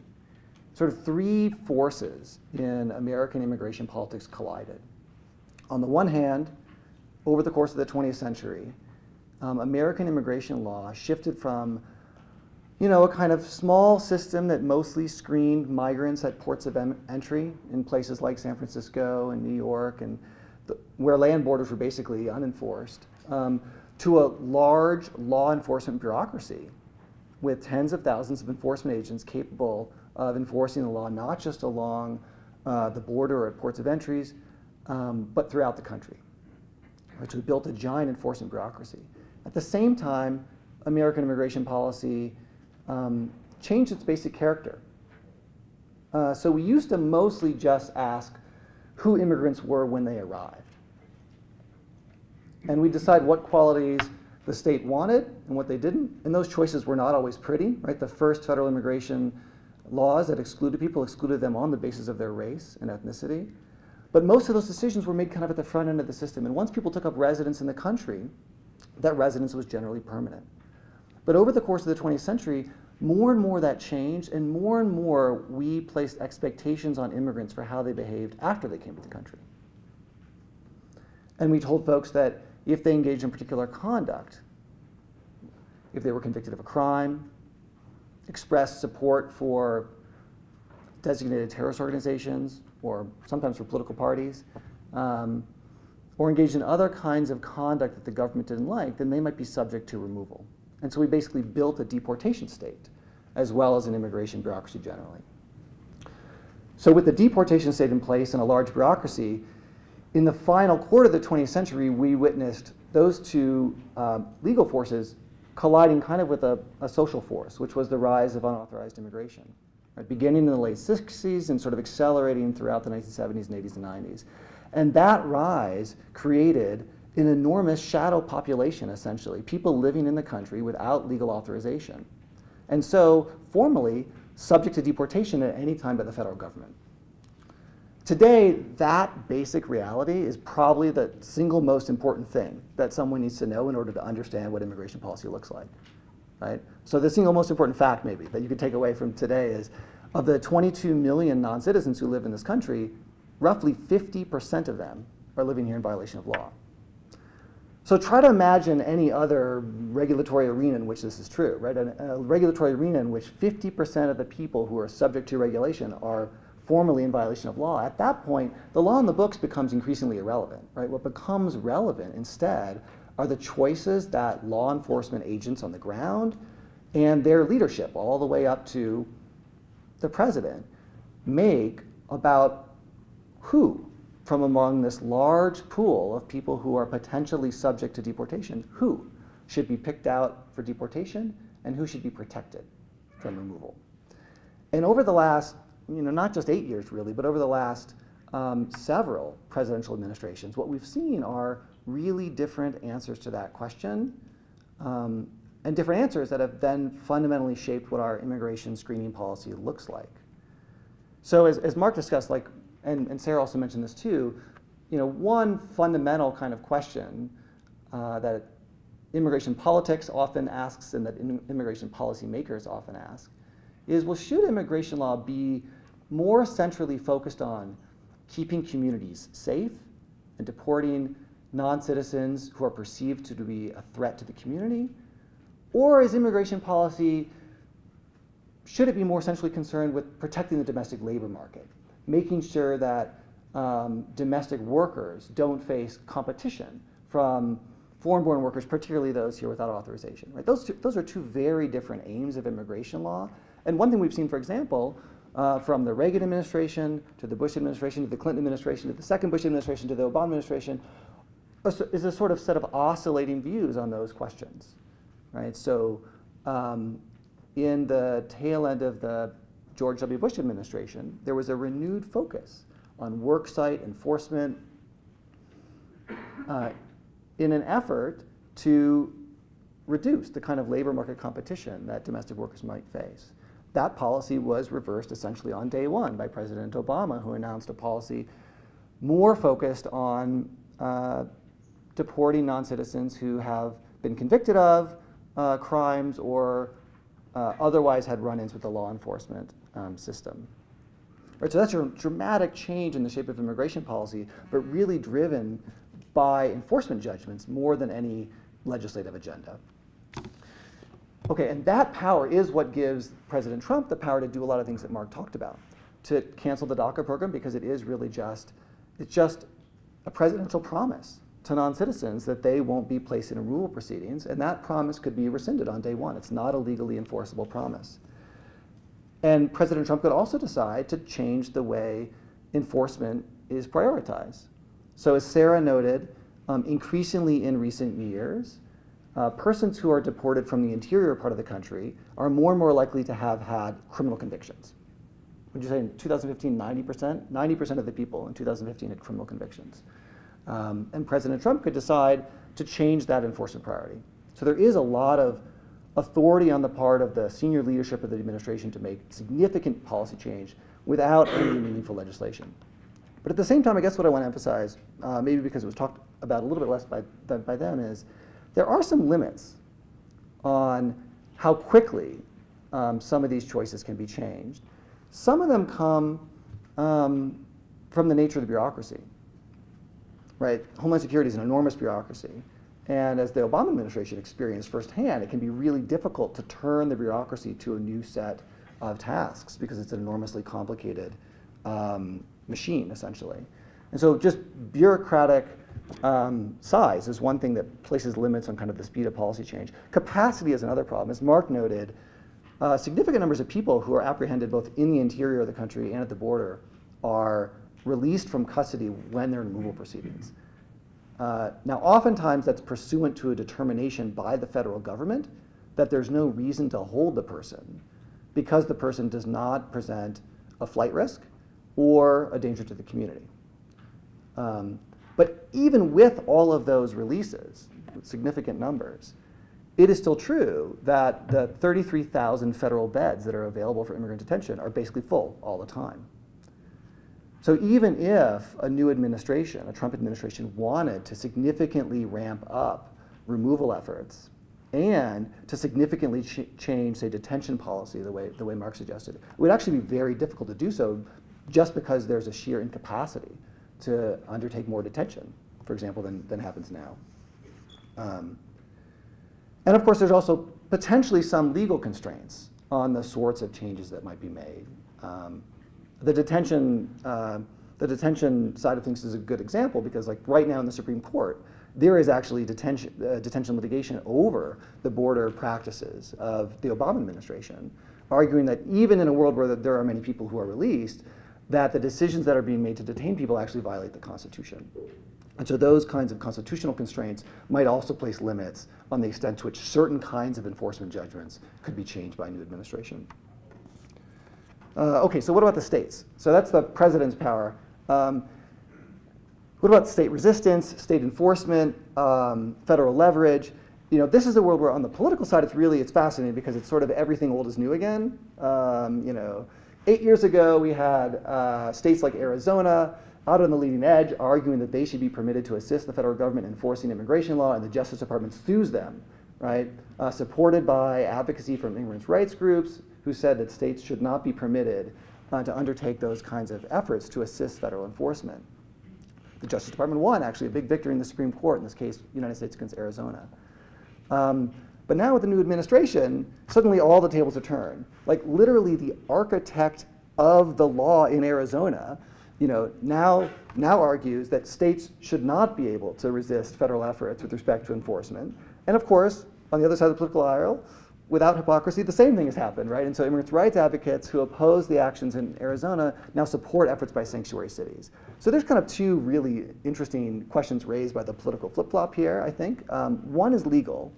sort of three forces in American immigration politics collided. On the one hand, over the course of the 20th century, um, American immigration law shifted from you know, a kind of small system that mostly screened migrants at ports of entry in places like San Francisco and New York, and where land borders were basically unenforced, um, to a large law enforcement bureaucracy with tens of thousands of enforcement agents capable of enforcing the law, not just along uh, the border or at ports of entries, um, but throughout the country. Which we built a giant enforcement bureaucracy. At the same time, American immigration policy um, changed its basic character. Uh, so we used to mostly just ask who immigrants were when they arrived. And we decide what qualities the state wanted and what they didn't. And those choices were not always pretty, right? The first federal immigration laws that excluded people excluded them on the basis of their race and ethnicity. But most of those decisions were made kind of at the front end of the system. And once people took up residence in the country, that residence was generally permanent. But over the course of the 20th century, more and more that changed, and more and more we placed expectations on immigrants for how they behaved after they came to the country. And we told folks that if they engaged in particular conduct, if they were convicted of a crime, expressed support for designated terrorist organizations, or sometimes for political parties, um, or engaged in other kinds of conduct that the government didn't like, then they might be subject to removal. And so we basically built a deportation state, as well as an immigration bureaucracy generally. So with the deportation state in place and a large bureaucracy, in the final quarter of the 20th century, we witnessed those two uh, legal forces colliding kind of with a, a, social force, which was the rise of unauthorized immigration, right? beginning in the late 60s and sort of accelerating throughout the 1970s and 80s and 90s. And that rise created an enormous shadow population, essentially, people living in the country without legal authorization. And so, formally, subject to deportation at any time by the federal government. Today, that basic reality is probably the single most important thing that someone needs to know in order to understand what immigration policy looks like. Right? So the single most important fact maybe that you could take away from today is of the 22 million non-citizens who live in this country, roughly 50% of them are living here in violation of law. So try to imagine any other regulatory arena in which this is true, right? A, regulatory arena in which 50% of the people who are subject to regulation are formally in violation of law. At that point, the law in the books becomes increasingly irrelevant, right? What becomes relevant instead are the choices that law enforcement agents on the ground and their leadership, all the way up to the president, make about who from among this large pool of people who are potentially subject to deportation, who should be picked out for deportation and who should be protected from removal. And over the last, you know, not just eight years really, but over the last um, several presidential administrations, what we've seen are really different answers to that question um, and different answers that have then fundamentally shaped what our immigration screening policy looks like. So as, as Mark discussed, like and, and Sarah also mentioned this too, you know, one fundamental kind of question uh, that immigration politics often asks and that immigration policymakers often ask is, well, should immigration law be more centrally focused on keeping communities safe and deporting non-citizens who are perceived to be a threat to the community? Or is immigration policy, should it be more centrally concerned with protecting the domestic labor market? Making sure that um, domestic workers don't face competition from foreign-born workers, particularly those here without authorization. Right? Those, two, those are two very different aims of immigration law, And one thing we've seen, for example, uh, from the Reagan administration to the Bush administration to the Clinton administration to the second Bush administration to the Obama administration is a sort of set of oscillating views on those questions, right? So um, in the tail end of the George W. Bush administration, there was a renewed focus on worksite enforcement uh, in an effort to reduce the kind of labor market competition that domestic workers might face. That policy was reversed essentially on day one by President Obama, who announced a policy more focused on uh, deporting non-citizens who have been convicted of uh, crimes or uh, otherwise had run-ins with the law enforcement um, system. Right, so that's a dramatic change in the shape of immigration policy, but really driven by enforcement judgments more than any legislative agenda. Okay, and that power is what gives President Trump the power to do a lot of things that Mark talked about. To cancel the DACA program because it is really just, it's just a presidential promise to non-citizens that they won't be placed in removal proceedings, and that promise could be rescinded on day one. It's not a legally enforceable promise. And President Trump could also decide to change the way enforcement is prioritized. So as Sarah noted, um, increasingly in recent years, uh, persons who are deported from the interior part of the country are more and more likely to have had criminal convictions. Would you say in 2015, 90%? 90% of the people in 2015 had criminal convictions. Um, and President Trump could decide to change that enforcement priority. So there is a lot of authority on the part of the senior leadership of the administration to make significant policy change without any meaningful legislation. But at the same time, I guess what I want to emphasize, uh, maybe because it was talked about a little bit less by, by them, is there are some limits on how quickly um, some of these choices can be changed. Some of them come um, from the nature of the bureaucracy. Right? Homeland Security is an enormous bureaucracy. And as the Obama administration experienced firsthand, it can be really difficult to turn the bureaucracy to a new set of tasks because it's an enormously complicated um, machine, essentially. And so just bureaucratic um, size is one thing that places limits on kind of the speed of policy change. Capacity is another problem. As Mark noted, uh, significant numbers of people who are apprehended both in the interior of the country and at the border are released from custody when they're in removal proceedings. Uh, now, oftentimes that's pursuant to a determination by the federal government that there's no reason to hold the person because the person does not present a flight risk or a danger to the community. Um, but even with all of those releases, significant numbers, it is still true that the 33,000 federal beds that are available for immigrant detention are basically full all the time. So even if a new administration, a Trump administration, wanted to significantly ramp up removal efforts and to significantly ch change, say, detention policy the way, the way Mark suggested, it would actually be very difficult to do so just because there's a sheer incapacity to undertake more detention, for example, than, than happens now. Um, and of course, there's also potentially some legal constraints on the sorts of changes that might be made. Um, the detention, uh, the detention side of things is a good example because like right now in the Supreme Court, there is actually detention, uh, detention litigation over the border practices of the Obama administration, arguing that even in a world where there are many people who are released, that the decisions that are being made to detain people actually violate the Constitution. And so those kinds of constitutional constraints might also place limits on the extent to which certain kinds of enforcement judgments could be changed by a new administration. Uh, okay, so what about the states? So that's the president's power. Um, what about state resistance, state enforcement, um, federal leverage? You know, this is a world where on the political side, it's really, it's fascinating because it's sort of everything old is new again. Um, you know, eight years ago, we had uh, states like Arizona out on the leading edge arguing that they should be permitted to assist the federal government in enforcing immigration law, and the Justice Department sues them, right? Uh, supported by advocacy from immigrants' rights groups, who said that states should not be permitted uh, to undertake those kinds of efforts to assist federal enforcement. The Justice Department won, actually, a big victory in the Supreme Court, in this case, United States against Arizona. Um, but now with the new administration, suddenly all the tables are turned. Like literally the architect of the law in Arizona, you know, now, now argues that states should not be able to resist federal efforts with respect to enforcement. And of course, on the other side of the political aisle, without hypocrisy, the same thing has happened, right? And so immigrants' rights advocates who oppose the actions in Arizona now support efforts by sanctuary cities. So there's kind of two really interesting questions raised by the political flip-flop here, I think. Um, one is legal,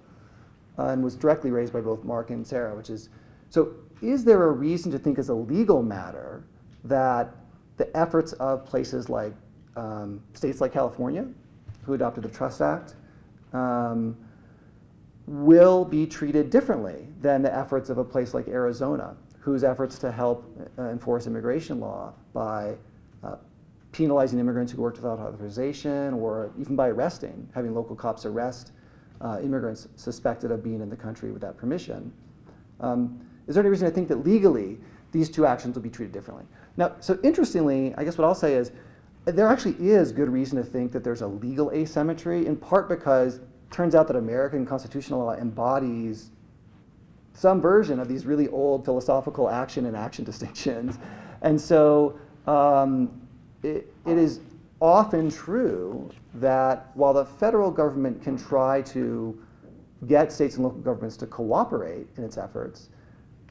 uh, and was directly raised by both Mark and Sarah, which is, so is there a reason to think as a legal matter that the efforts of places like um, states like California, who adopted the Trust Act, um, will be treated differently than the efforts of a place like Arizona, whose efforts to help uh, enforce immigration law by uh, penalizing immigrants who worked without authorization or even by arresting, having local cops arrest uh, immigrants suspected of being in the country without permission. Um, is there any reason to think that legally these two actions will be treated differently? Now, so interestingly, I guess what I'll say is there actually is good reason to think that there's a legal asymmetry, in part because turns out that American constitutional law embodies some version of these really old philosophical action and action distinctions. And so um, it, it is often true that while the federal government can try to get states and local governments to cooperate in its efforts,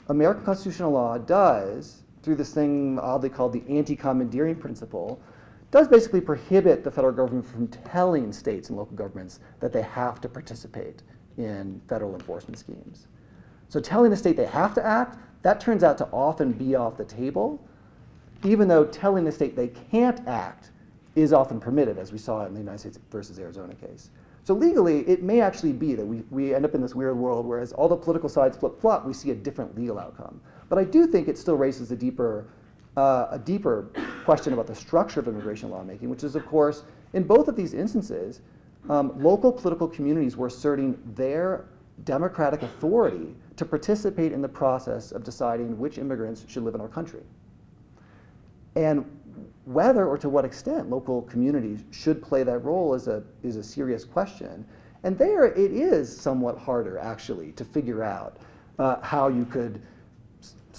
American constitutional law does, through this thing oddly called the anti-commandeering principle, does basically prohibit the federal government from telling states and local governments that they have to participate in federal enforcement schemes. So telling a state they have to act, that turns out to often be off the table, even though telling the state they can't act is often permitted, as we saw in the United States versus Arizona case. So legally, it may actually be that we, we end up in this weird world where as all the political sides flip-flop, we see a different legal outcome. But I do think it still raises a deeper uh, a deeper question about the structure of immigration lawmaking, which is, of course, in both of these instances, um, local political communities were asserting their democratic authority to participate in the process of deciding which immigrants should live in our country. And whether or to what extent local communities should play that role is a, is a serious question. And there it is somewhat harder, actually, to figure out uh, how you could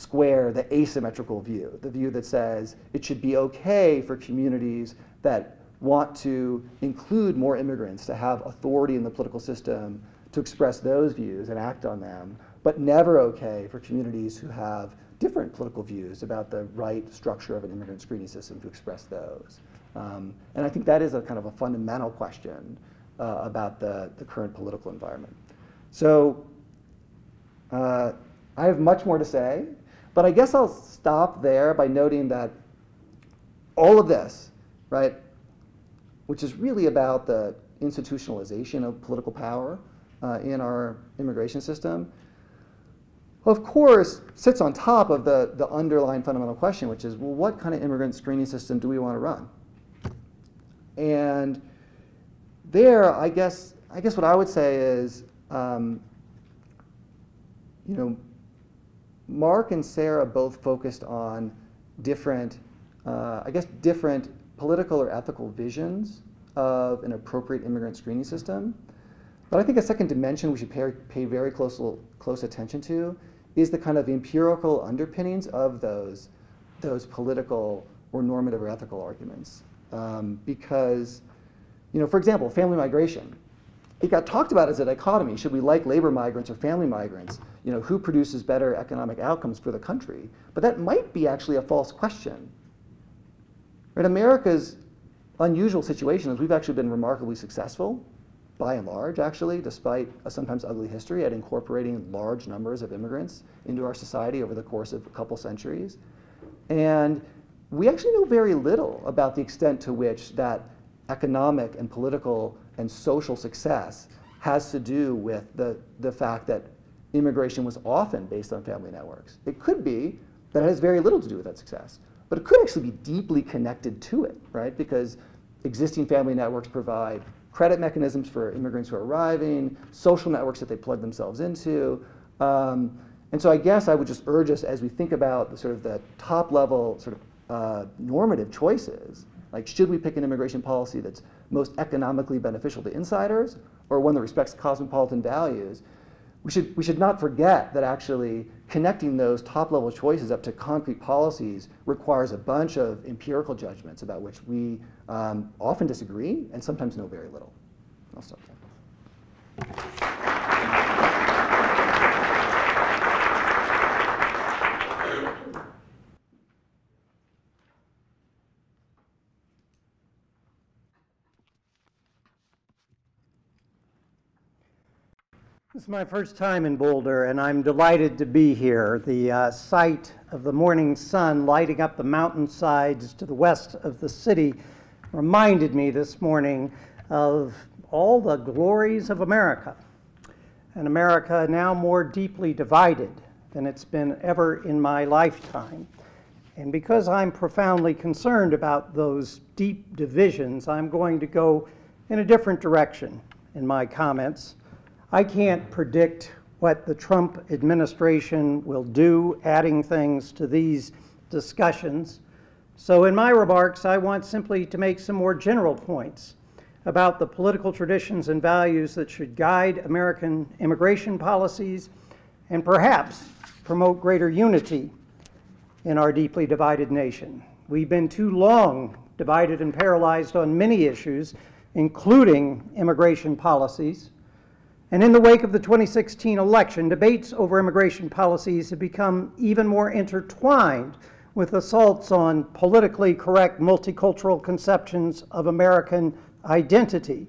square the asymmetrical view, the view that says it should be okay for communities that want to include more immigrants to have authority in the political system to express those views and act on them, but never okay for communities who have different political views about the right structure of an immigrant screening system to express those. Um, and I think that is a kind of a fundamental question uh, about the, the current political environment. So uh, I have much more to say, but I guess I'll stop there by noting that all of this, right, which is really about the institutionalization of political power uh, in our immigration system, of course, sits on top of the, the underlying fundamental question, which is, well, what kind of immigrant screening system do we want to run? And there, I guess, I guess what I would say is, um, you know, Mark and Sarah both focused on different, uh, I guess, different political or ethical visions of an appropriate immigrant screening system. But I think a second dimension we should pay, pay very close, close attention to is the kind of empirical underpinnings of those, those political or normative or ethical arguments. Um, because, you know, for example, family migration. It got talked about as a dichotomy. Should we like labor migrants or family migrants? you know, who produces better economic outcomes for the country. But that might be actually a false question. Right? America's unusual situation is we've actually been remarkably successful, by and large, actually, despite a sometimes ugly history, at incorporating large numbers of immigrants into our society over the course of a couple centuries. And we actually know very little about the extent to which that economic and political and social success has to do with the, the fact that immigration was often based on family networks. It could be that it has very little to do with that success, but it could actually be deeply connected to it, right? Because existing family networks provide credit mechanisms for immigrants who are arriving, social networks that they plug themselves into. Um, and so I guess I would just urge us as we think about the sort of the top level sort of uh, normative choices, like should we pick an immigration policy that's most economically beneficial to insiders or one that respects cosmopolitan values, we should, we should not forget that actually connecting those top level choices up to concrete policies requires a bunch of empirical judgments about which we um, often disagree and sometimes know very little. I'll stop there. This is my first time in Boulder, and I'm delighted to be here. The uh, sight of the morning sun lighting up the mountainsides to the west of the city reminded me this morning of all the glories of America. And America now more deeply divided than it's been ever in my lifetime. And because I'm profoundly concerned about those deep divisions, I'm going to go in a different direction in my comments. I can't predict what the Trump administration will do, adding things to these discussions. So, in my remarks, I want simply to make some more general points about the political traditions and values that should guide American immigration policies and perhaps promote greater unity in our deeply divided nation. We've been too long divided and paralyzed on many issues, including immigration policies. And in the wake of the 2016 election, debates over immigration policies have become even more intertwined with assaults on politically correct multicultural conceptions of American identity,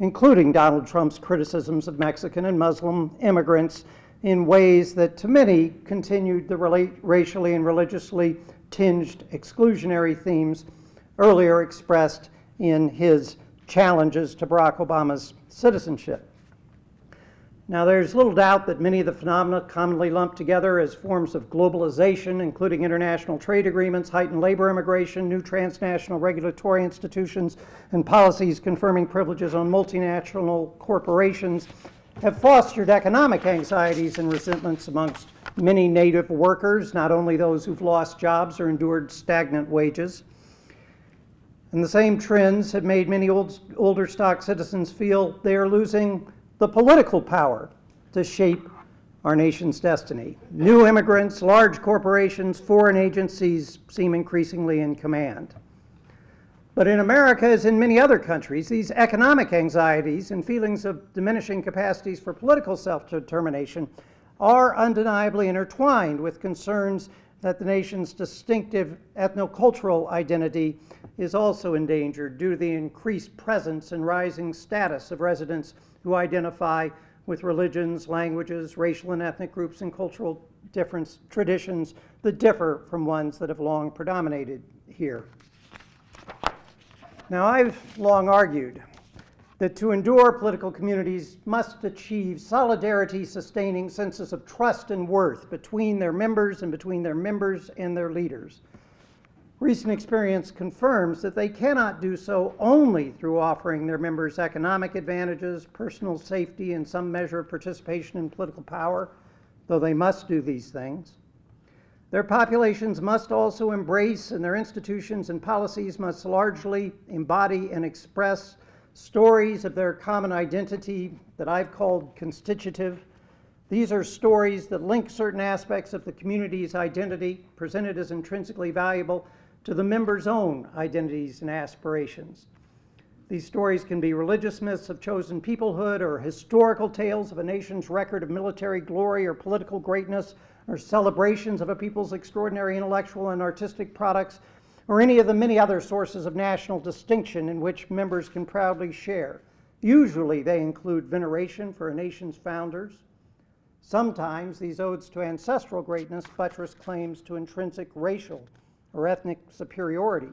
including Donald Trump's criticisms of Mexican and Muslim immigrants in ways that to many continued the racially and religiously tinged exclusionary themes earlier expressed in his challenges to Barack Obama's citizenship. Now, there's little doubt that many of the phenomena commonly lumped together as forms of globalization, including international trade agreements, heightened labor immigration, new transnational regulatory institutions, and policies confirming privileges on multinational corporations, have fostered economic anxieties and resentments amongst many native workers, not only those who've lost jobs or endured stagnant wages. And the same trends have made many old, older stock citizens feel they are losing the political power to shape our nation's destiny. New immigrants, large corporations, foreign agencies seem increasingly in command. But in America, as in many other countries, these economic anxieties and feelings of diminishing capacities for political self determination are undeniably intertwined with concerns that the nation's distinctive ethnocultural identity is also endangered due to the increased presence and rising status of residents who identify with religions, languages, racial and ethnic groups, and cultural difference traditions that differ from ones that have long predominated here. Now, I've long argued that to endure, political communities must achieve solidarity sustaining senses of trust and worth between their members and between their members and their leaders. Recent experience confirms that they cannot do so only through offering their members economic advantages, personal safety, and some measure of participation in political power, though they must do these things. Their populations must also embrace, and their institutions and policies must largely embody and express stories of their common identity that I've called constitutive. These are stories that link certain aspects of the community's identity, presented as intrinsically valuable, to the members' own identities and aspirations. These stories can be religious myths of chosen peoplehood or historical tales of a nation's record of military glory or political greatness or celebrations of a people's extraordinary intellectual and artistic products or any of the many other sources of national distinction in which members can proudly share. Usually they include veneration for a nation's founders. Sometimes these odes to ancestral greatness buttress claims to intrinsic racial or ethnic superiority.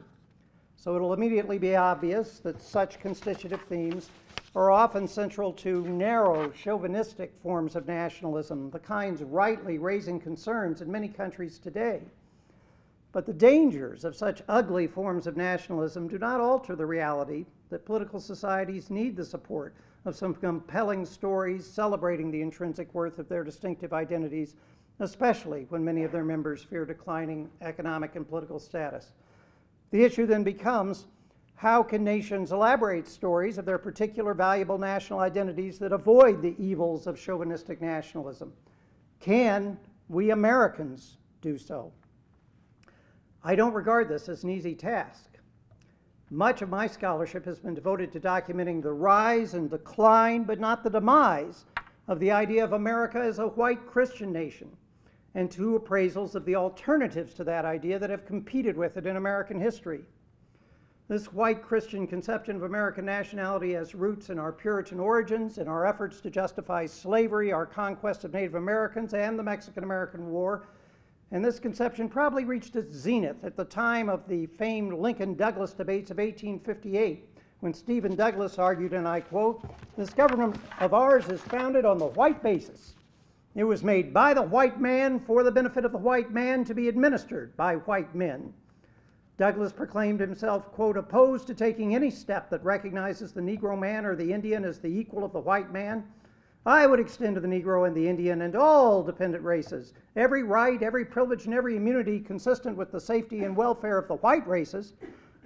So it'll immediately be obvious that such constitutive themes are often central to narrow, chauvinistic forms of nationalism, the kinds rightly raising concerns in many countries today. But the dangers of such ugly forms of nationalism do not alter the reality that political societies need the support of some compelling stories celebrating the intrinsic worth of their distinctive identities especially when many of their members fear declining economic and political status. The issue then becomes how can nations elaborate stories of their particular valuable national identities that avoid the evils of chauvinistic nationalism? Can we Americans do so? I don't regard this as an easy task. Much of my scholarship has been devoted to documenting the rise and decline, but not the demise, of the idea of America as a white Christian nation and two appraisals of the alternatives to that idea that have competed with it in American history. This white Christian conception of American nationality has roots in our Puritan origins, in our efforts to justify slavery, our conquest of Native Americans, and the Mexican American War. And this conception probably reached its zenith at the time of the famed Lincoln Douglas debates of 1858, when Stephen Douglas argued, and I quote, This government of ours is founded on the white basis. It was made by the white man for the benefit of the white man to be administered by white men. Douglas proclaimed himself, quote, opposed to taking any step that recognizes the Negro man or the Indian as the equal of the white man. I would extend to the Negro and the Indian and all dependent races every right, every privilege, and every immunity consistent with the safety and welfare of the white races,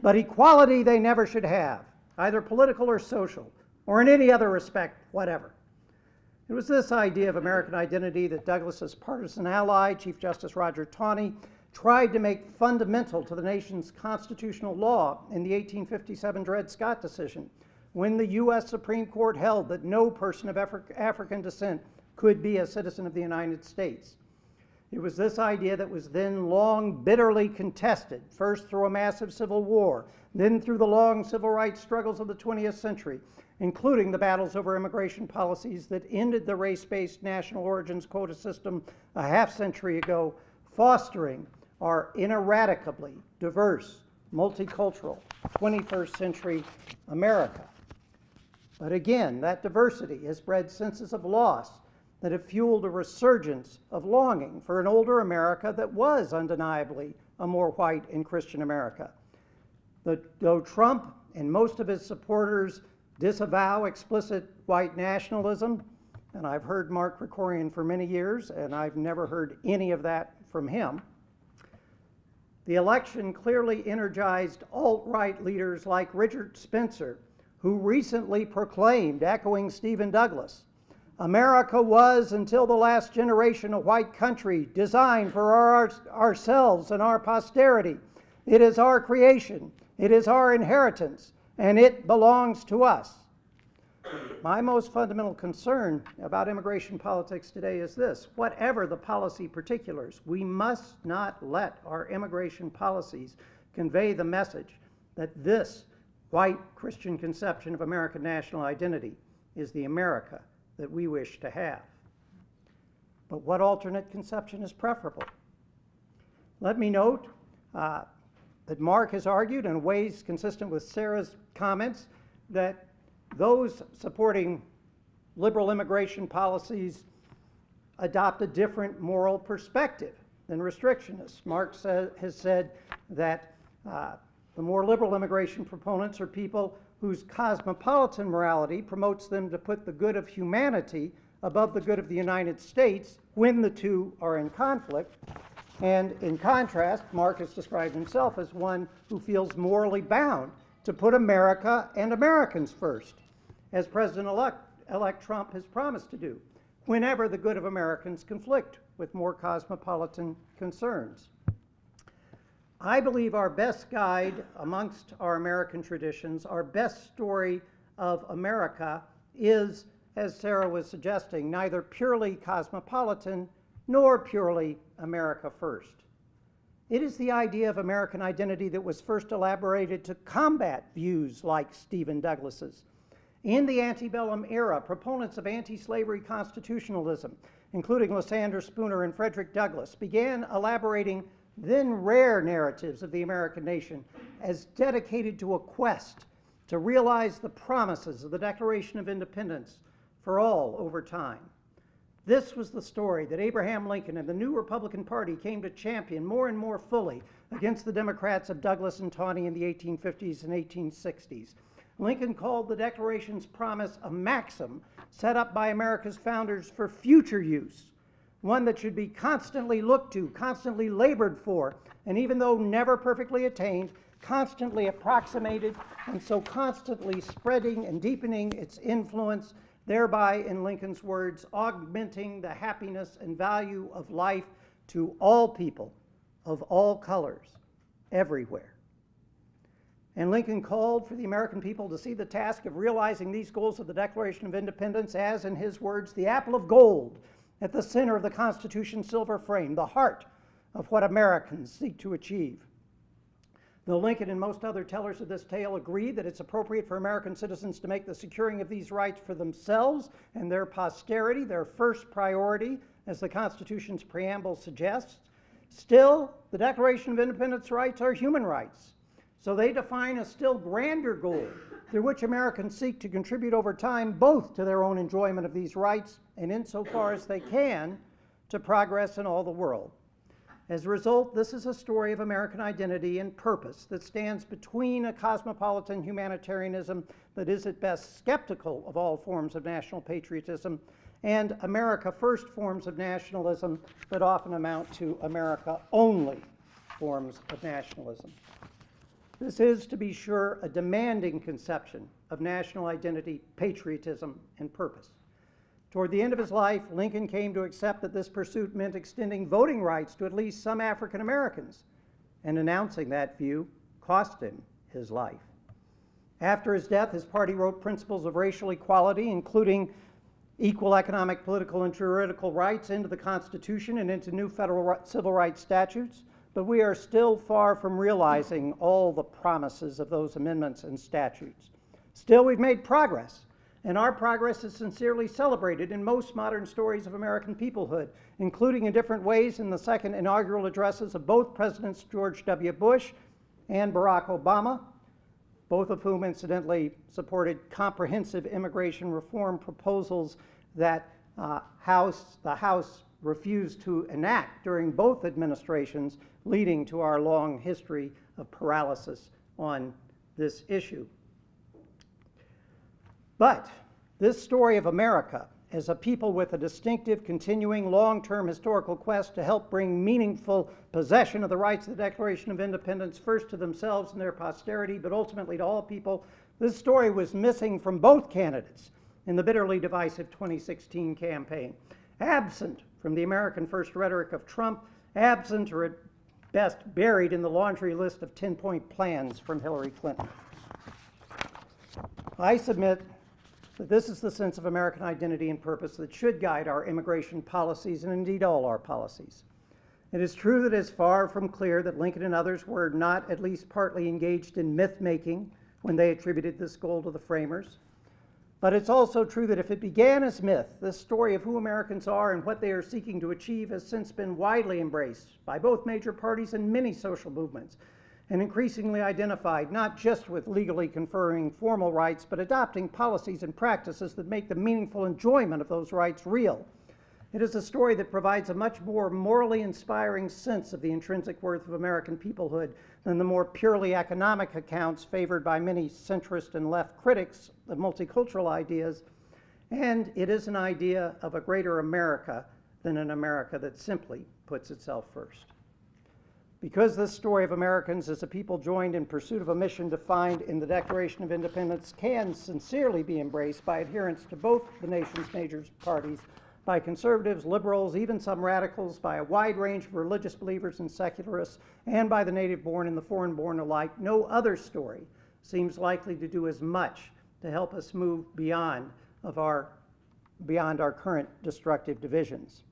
but equality they never should have, either political or social, or in any other respect whatever. It was this idea of American identity that Douglas's partisan ally, Chief Justice Roger Taney, tried to make fundamental to the nation's constitutional law in the 1857 Dred Scott decision, when the U.S. Supreme Court held that no person of Afri- African descent could be a citizen of the United States. It was this idea that was then long bitterly contested, first through a massive civil war, then through the long civil rights struggles of the 20th century, including the battles over immigration policies that ended the race based national origins quota system a half century ago, fostering our ineradicably diverse, multicultural 21st century America. But again, that diversity has bred senses of loss that have fueled a resurgence of longing for an older America that was undeniably a more white and Christian America. Though Trump and most of his supporters disavow explicit white nationalism, and I've heard Mark Krikorian for many years, and I've never heard any of that from him. The election clearly energized alt right leaders like Richard Spencer, who recently proclaimed, echoing Stephen Douglas, America was, until the last generation, a white country designed for our, ourselves and our posterity. It is our creation, it is our inheritance, and it belongs to us. My most fundamental concern about immigration politics today is this whatever the policy particulars, we must not let our immigration policies convey the message that this white Christian conception of American national identity is the America that we wish to have. But what alternate conception is preferable? Let me note uh, that Mark has argued in ways consistent with Sarah's comments that those supporting liberal immigration policies adopt a different moral perspective than restrictionists. Mark has said that uh, the more liberal immigration proponents are people whose cosmopolitan morality promotes them to put the good of humanity above the good of the United States when the two are in conflict. And in contrast, Mark has described himself as one who feels morally bound to put America and Americans first, as President elect Trump has promised to do, whenever the good of Americans conflict with more cosmopolitan concerns. I believe our best guide amongst our American traditions, our best story of America is, as Sarah was suggesting, neither purely cosmopolitan nor purely America first. It is the idea of American identity that was first elaborated to combat views like Stephen Douglas's. In the antebellum era, proponents of anti slavery constitutionalism, including Lysander Spooner and Frederick Douglass, began elaborating then rare narratives of the American nation as dedicated to a quest to realize the promises of the Declaration of Independence for all over time. This was the story that Abraham Lincoln and the new Republican Party came to champion more and more fully against the Democrats of Douglas and Taney in the 1850s and 1860s. Lincoln called the Declaration's promise a maxim set up by America's founders for future use, one that should be constantly looked to, constantly labored for, and even though never perfectly attained, constantly approximated, and so constantly spreading and deepening its influence thereby, in Lincoln's words, augmenting the happiness and value of life to all people of all colors, everywhere. And Lincoln called for the American people to see the task of realizing these goals of the Declaration of Independence as, in his words, the apple of gold at the center of the Constitution's silver frame, the heart of what Americans seek to achieve. Though Lincoln and most other tellers of this tale agree that it's appropriate for American citizens to make the securing of these rights for themselves and their posterity their first priority, as the Constitution's preamble suggests, still, the Declaration of Independence rights are human rights. So they define a still grander goal through which Americans seek to contribute over time both to their own enjoyment of these rights and, insofar as they can, to progress in all the world. As a result, this is a story of American identity and purpose that stands between a cosmopolitan humanitarianism that is at best skeptical of all forms of national patriotism and America First forms of nationalism that often amount to America only forms of nationalism. This is, to be sure, a demanding conception of national identity, patriotism, and purpose. Toward the end of his life, Lincoln came to accept that this pursuit meant extending voting rights to at least some African Americans, and announcing that view cost him his life. After his death, his party wrote principles of racial equality, including equal economic, political, and juridical rights, into the Constitution and into new federal civil rights statutes but we are still far from realizing all the promises of those amendments and statutes. Still, we've made progress, and our progress is sincerely celebrated in most modern stories of American peoplehood, including in different ways in the second inaugural addresses of both Presidents George W. Bush and Barack Obama, both of whom incidentally supported comprehensive immigration reform proposals that uh, House, the House refused to enact during both administrations, leading to our long history of paralysis on this issue. But this story of America as a people with a distinctive, continuing, long term historical quest to help bring meaningful possession of the rights of the Declaration of Independence, first to themselves and their posterity, but ultimately to all people, this story was missing from both candidates in the bitterly divisive 2016 campaign. Absent from the American first rhetoric of Trump, absent or at best buried in the laundry list of 10 point plans from Hillary Clinton. I submit this is the sense of American identity and purpose that should guide our immigration policies and indeed all our policies. It is true that it is far from clear that Lincoln and others were not at least partly engaged in myth making when they attributed this goal to the framers. But it's also true that if it began as myth, this story of who Americans are and what they are seeking to achieve has since been widely embraced by both major parties and many social movements, and increasingly identified not just with legally conferring formal rights, but adopting policies and practices that make the meaningful enjoyment of those rights real. It is a story that provides a much more morally inspiring sense of the intrinsic worth of American peoplehood than the more purely economic accounts favored by many centrist and left critics of multicultural ideas. And it is an idea of a greater America than an America that simply puts itself first. Because this story of Americans as a people joined in pursuit of a mission defined in the Declaration of Independence can sincerely be embraced by adherents to both the nation's major parties by conservatives, liberals, even some radicals, by a wide range of religious believers and secularists, and by the native born and the foreign born alike, no other story seems likely to do as much to help us move beyond of our beyond our current destructive divisions.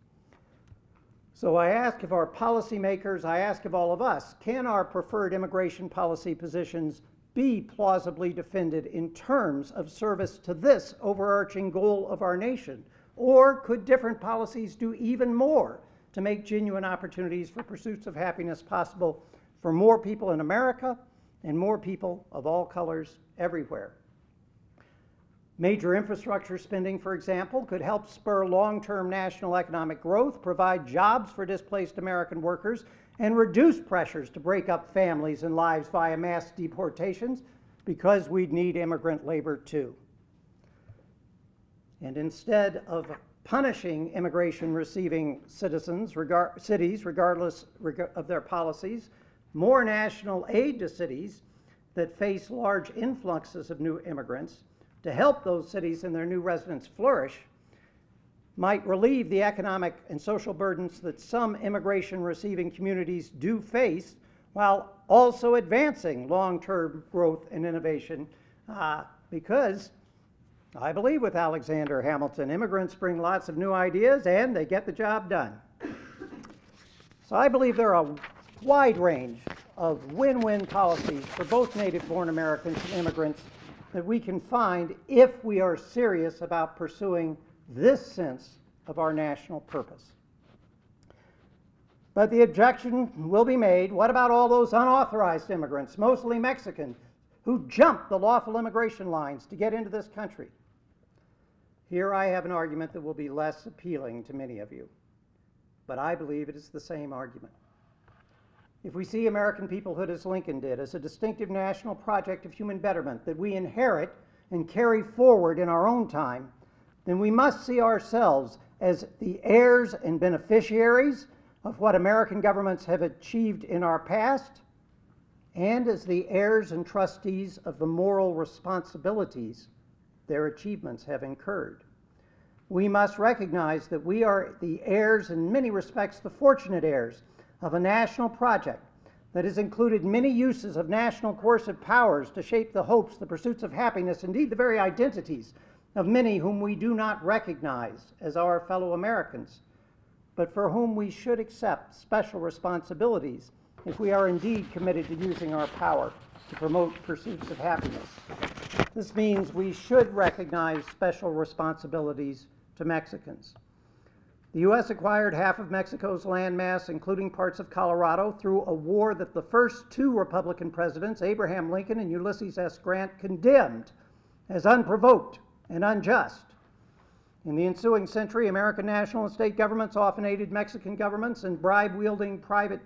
So I ask of our policymakers, I ask of all of us, can our preferred immigration policy positions be plausibly defended in terms of service to this overarching goal of our nation? Or could different policies do even more to make genuine opportunities for pursuits of happiness possible for more people in America and more people of all colors everywhere? Major infrastructure spending, for example, could help spur long term national economic growth, provide jobs for displaced American workers, and reduce pressures to break up families and lives via mass deportations because we'd need immigrant labor too. And instead of punishing immigration receiving citizens, regard, cities, regardless of their policies, more national aid to cities that face large influxes of new immigrants to help those cities and their new residents flourish might relieve the economic and social burdens that some immigration receiving communities do face while also advancing long term growth and innovation uh, because I believe with Alexander Hamilton, immigrants bring lots of new ideas and they get the job done. So I believe there are a wide range of win-win policies for both native-born Americans and immigrants that we can find if we are serious about pursuing this sense of our national purpose. But the objection will be made, what about all those unauthorized immigrants, mostly Mexican, who jumped the lawful immigration lines to get into this country? Here I have an argument that will be less appealing to many of you, but I believe it is the same argument. If we see American peoplehood as Lincoln did, as a distinctive national project of human betterment that we inherit and carry forward in our own time, then we must see ourselves as the heirs and beneficiaries of what American governments have achieved in our past and as the heirs and trustees of the moral responsibilities their achievements have incurred. We must recognize that we are the heirs, in many respects, the fortunate heirs of a national project that has included many uses of national coercive powers to shape the hopes, the pursuits of happiness, indeed the very identities of many whom we do not recognize as our fellow Americans but for whom we should accept special responsibilities if we are indeed committed to using our power to promote pursuits of happiness. This means we should recognize special responsibilities to Mexicans. The U.S. acquired half of Mexico's landmass, including parts of Colorado, through a war that the first two Republican presidents, Abraham Lincoln and Ulysses S. Grant, condemned as unprovoked and unjust. In the ensuing century, American national and state governments often aided Mexican governments and bribe wielding private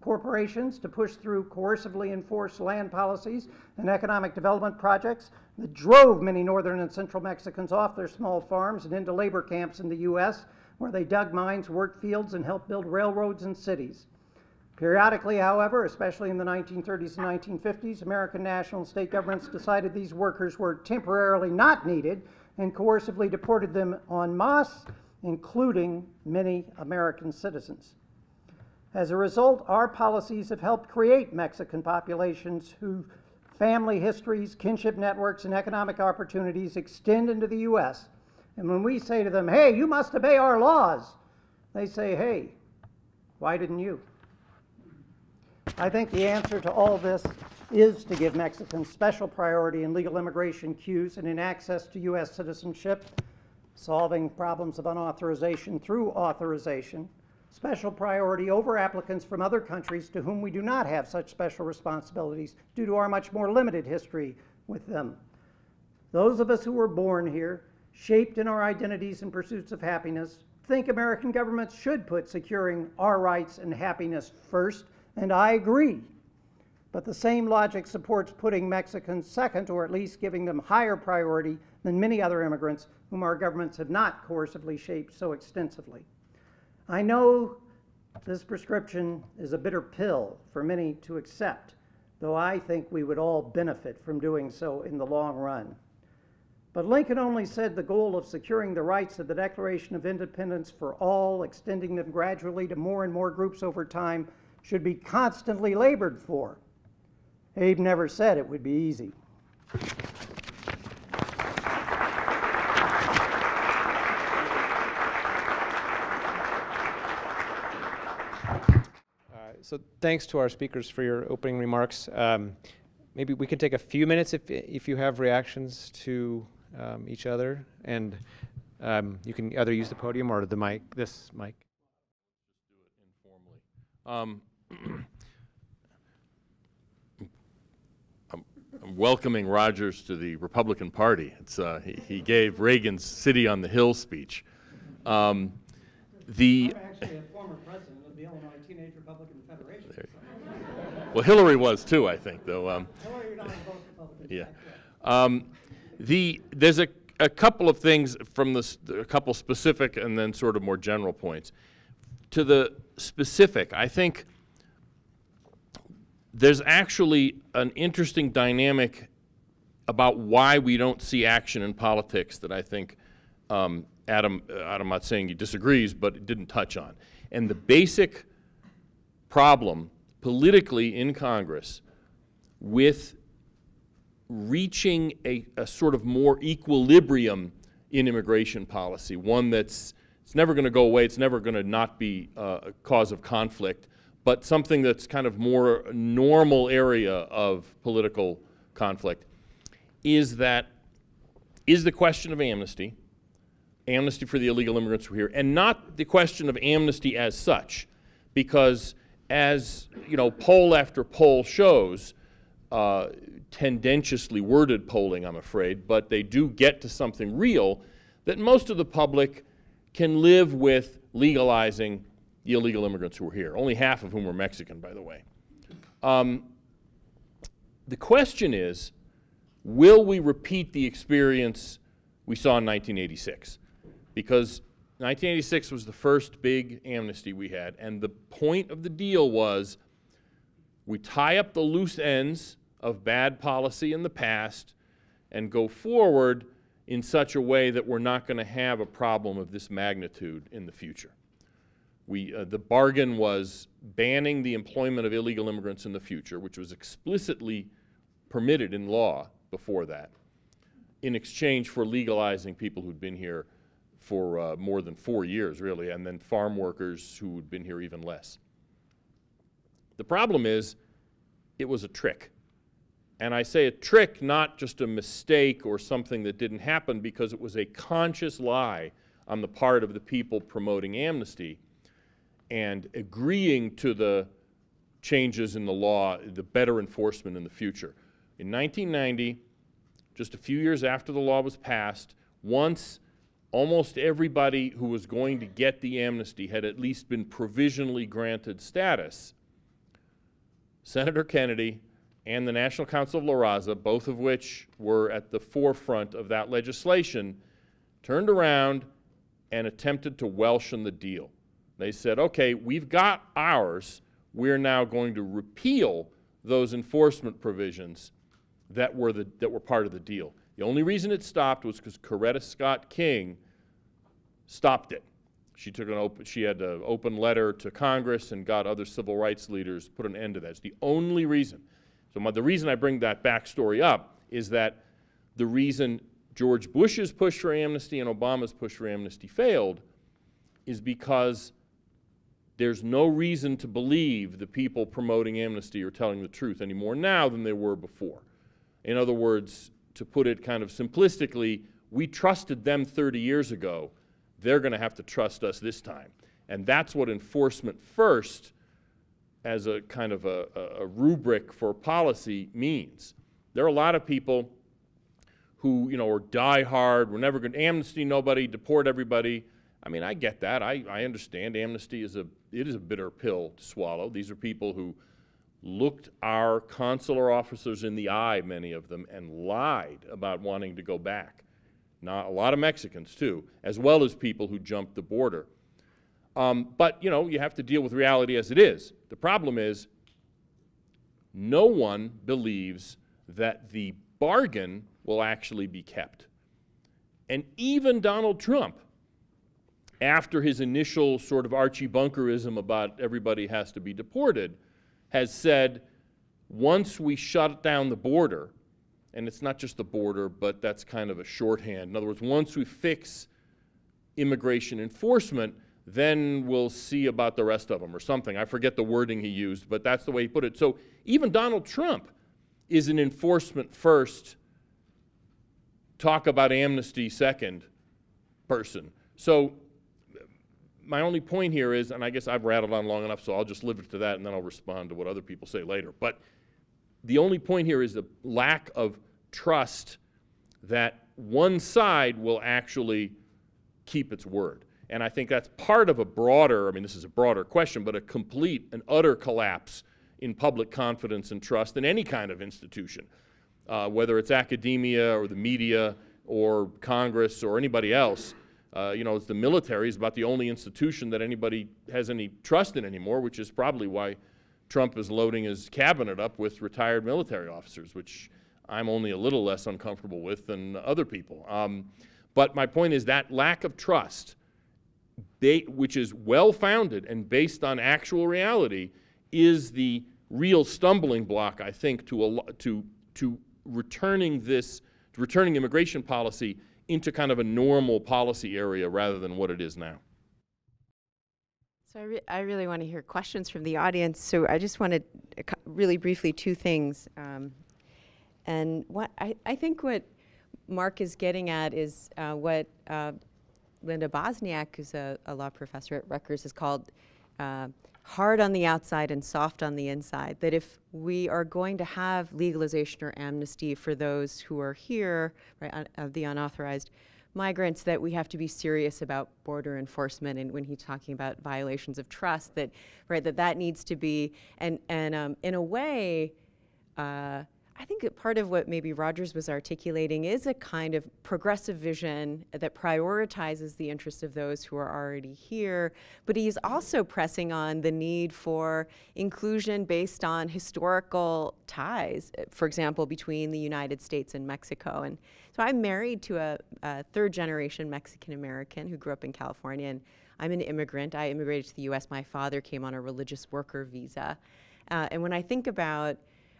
corporations to push through coercively enforced land policies and economic development projects that drove many northern and central Mexicans off their small farms and into labor camps in the U.S., where they dug mines, worked fields, and helped build railroads and cities. Periodically, however, especially in the 1930s and 1950s, American national and state governments decided these workers were temporarily not needed and coercively deported them en masse, including many American citizens. As a result, our policies have helped create Mexican populations whose family histories, kinship networks, and economic opportunities extend into the U.S. And when we say to them, hey, you must obey our laws, they say, hey, why didn't you? I think the answer to all this is to give Mexicans special priority in legal immigration queues and in access to U.S. citizenship, solving problems of unauthorization through authorization, special priority over applicants from other countries to whom we do not have such special responsibilities due to our much more limited history with them. Those of us who were born here, shaped in our identities and pursuits of happiness, think American governments should put securing our rights and happiness first, and I agree. But the same logic supports putting Mexicans second, or at least giving them higher priority than many other immigrants whom our governments have not coercively shaped so extensively. I know this prescription is a bitter pill for many to accept, though I think we would all benefit from doing so in the long run. But Lincoln only said the goal of securing the rights of the Declaration of Independence for all, extending them gradually to more and more groups over time, should be constantly labored for. Abe never said it would be easy. so thanks to our speakers for your opening remarks. Um, maybe we can take a few minutes if, if you have reactions to um, each other, and um, you can either use the podium or the mic, this mic. Um, welcoming Rogers to the Republican Party. It's, uh, he, he, gave Reagan's City on the Hill speech. Um, the I'm actually a former president of the Illinois Teenage Republican Federation. So. Well, Hillary was too, I think, though. Um, Hillary, not both Republicans. Yeah. The, there's a, a couple of things from this, a couple specific and then sort of more general points. To the specific, I think there's actually an interesting dynamic about why we don't see action in politics that I think um, Adam, I'm not saying he disagrees, but didn't touch on. And the basic problem politically in Congress with reaching a, a sort of more equilibrium in immigration policy, one that's it's never going to go away, it's never going to not be uh, a cause of conflict, but something that's kind of more normal area of political conflict, is that is the question of amnesty, amnesty for the illegal immigrants who are here, and not the question of amnesty as such, because as you know, poll after poll shows, uh, tendentiously worded polling, I'm afraid, but they do get to something real that most of the public can live with legalizing the illegal immigrants who are here, only half of whom are Mexican, by the way. Um, the question is, will we repeat the experience we saw in 1986? Because 1986 was the first big amnesty we had, and the point of the deal was we tie up the loose ends of bad policy in the past and go forward in such a way that we're not going to have a problem of this magnitude in the future. We, uh, the bargain was banning the employment of illegal immigrants in the future, which was explicitly permitted in law before that, in exchange for legalizing people who'd been here for uh, more than four years, really, and then farm workers who had been here even less. The problem is, it was a trick. And I say a trick, not just a mistake or something that didn't happen, because it was a conscious lie on the part of the people promoting amnesty and agreeing to the changes in the law, the better enforcement in the future. In 1990, just a few years after the law was passed, once almost everybody who was going to get the amnesty had at least been provisionally granted status, Senator Kennedy and the National Council of La Raza, both of which were at the forefront of that legislation, turned around and attempted to Welshon the deal. They said, okay, we've got ours. We're now going to repeal those enforcement provisions that were, the, that were part of the deal. The only reason it stopped was because Coretta Scott King stopped it. She took an open, she had an open letter to Congress and got other civil rights leaders put an end to that. It's the only reason. So my, the reason I bring that backstory up is that the reason George Bush's push for amnesty and Obama's push for amnesty failed is because there's no reason to believe the people promoting amnesty are telling the truth any more now than they were before. In other words, to put it kind of simplistically, we trusted them 30 years ago. They're going to have to trust us this time. And that's what enforcement first, as a kind of a, a rubric for policy, means. There are a lot of people who, you know, are die hard, we're never going to amnesty nobody, deport everybody. I mean, I get that. I, I understand amnesty is a, it is a bitter pill to swallow. These are people who looked our consular officers in the eye, many of them, and lied about wanting to go back. Not a lot of Mexicans, too, as well as people who jumped the border. Um, but, you know, you have to deal with reality as it is. The problem is no one believes that the bargain will actually be kept. And even Donald Trump, after his initial sort of Archie Bunkerism about everybody has to be deported, has said once we shut down the border, and it's not just the border, but that's kind of a shorthand. In other words, once we fix immigration enforcement, then we'll see about the rest of them or something. I forget the wording he used, but that's the way he put it. So even Donald Trump is an enforcement first, talk about amnesty second person. So my only point here is, and I guess I've rattled on long enough, so I'll just it to that and then I'll respond to what other people say later. But the only point here is the lack of trust that one side will actually keep its word. And I think that's part of a broader, I mean, this is a broader question, but a complete and utter collapse in public confidence and trust in any kind of institution, uh, whether it's academia or the media or Congress or anybody else. Uh, you know, it's the military is about the only institution that anybody has any trust in anymore, which is probably why Trump is loading his cabinet up with retired military officers, which I'm only a little less uncomfortable with than other people. Um, but my point is that lack of trust, they, which is well founded and based on actual reality, is the real stumbling block, I think, to, to, to returning this, to returning immigration policy into kind of a normal policy area rather than what it is now. So I, re- I really want to hear questions from the audience. So I just wanted cou- really briefly two things. Um, and what I, I think what Mark is getting at is uh, what uh, Linda Bosniak, who's a, a law professor at Rutgers, has called uh, hard on the outside and soft on the inside. That if we are going to have legalization or amnesty for those who are here, right, un- of the unauthorized migrants, that we have to be serious about border enforcement. And when he's talking about violations of trust, that right, that that needs to be, and and um, in a way. Uh, I think part of what maybe Rogers was articulating is a kind of progressive vision that prioritizes the interests of those who are already here, but he's also pressing on the need for inclusion based on historical ties, uh, for example, between the United States and Mexico. And so I'm married to a, a third generation Mexican American who grew up in California, and I'm an immigrant. I immigrated to the US. My father came on a religious worker visa. Uh, and when I think about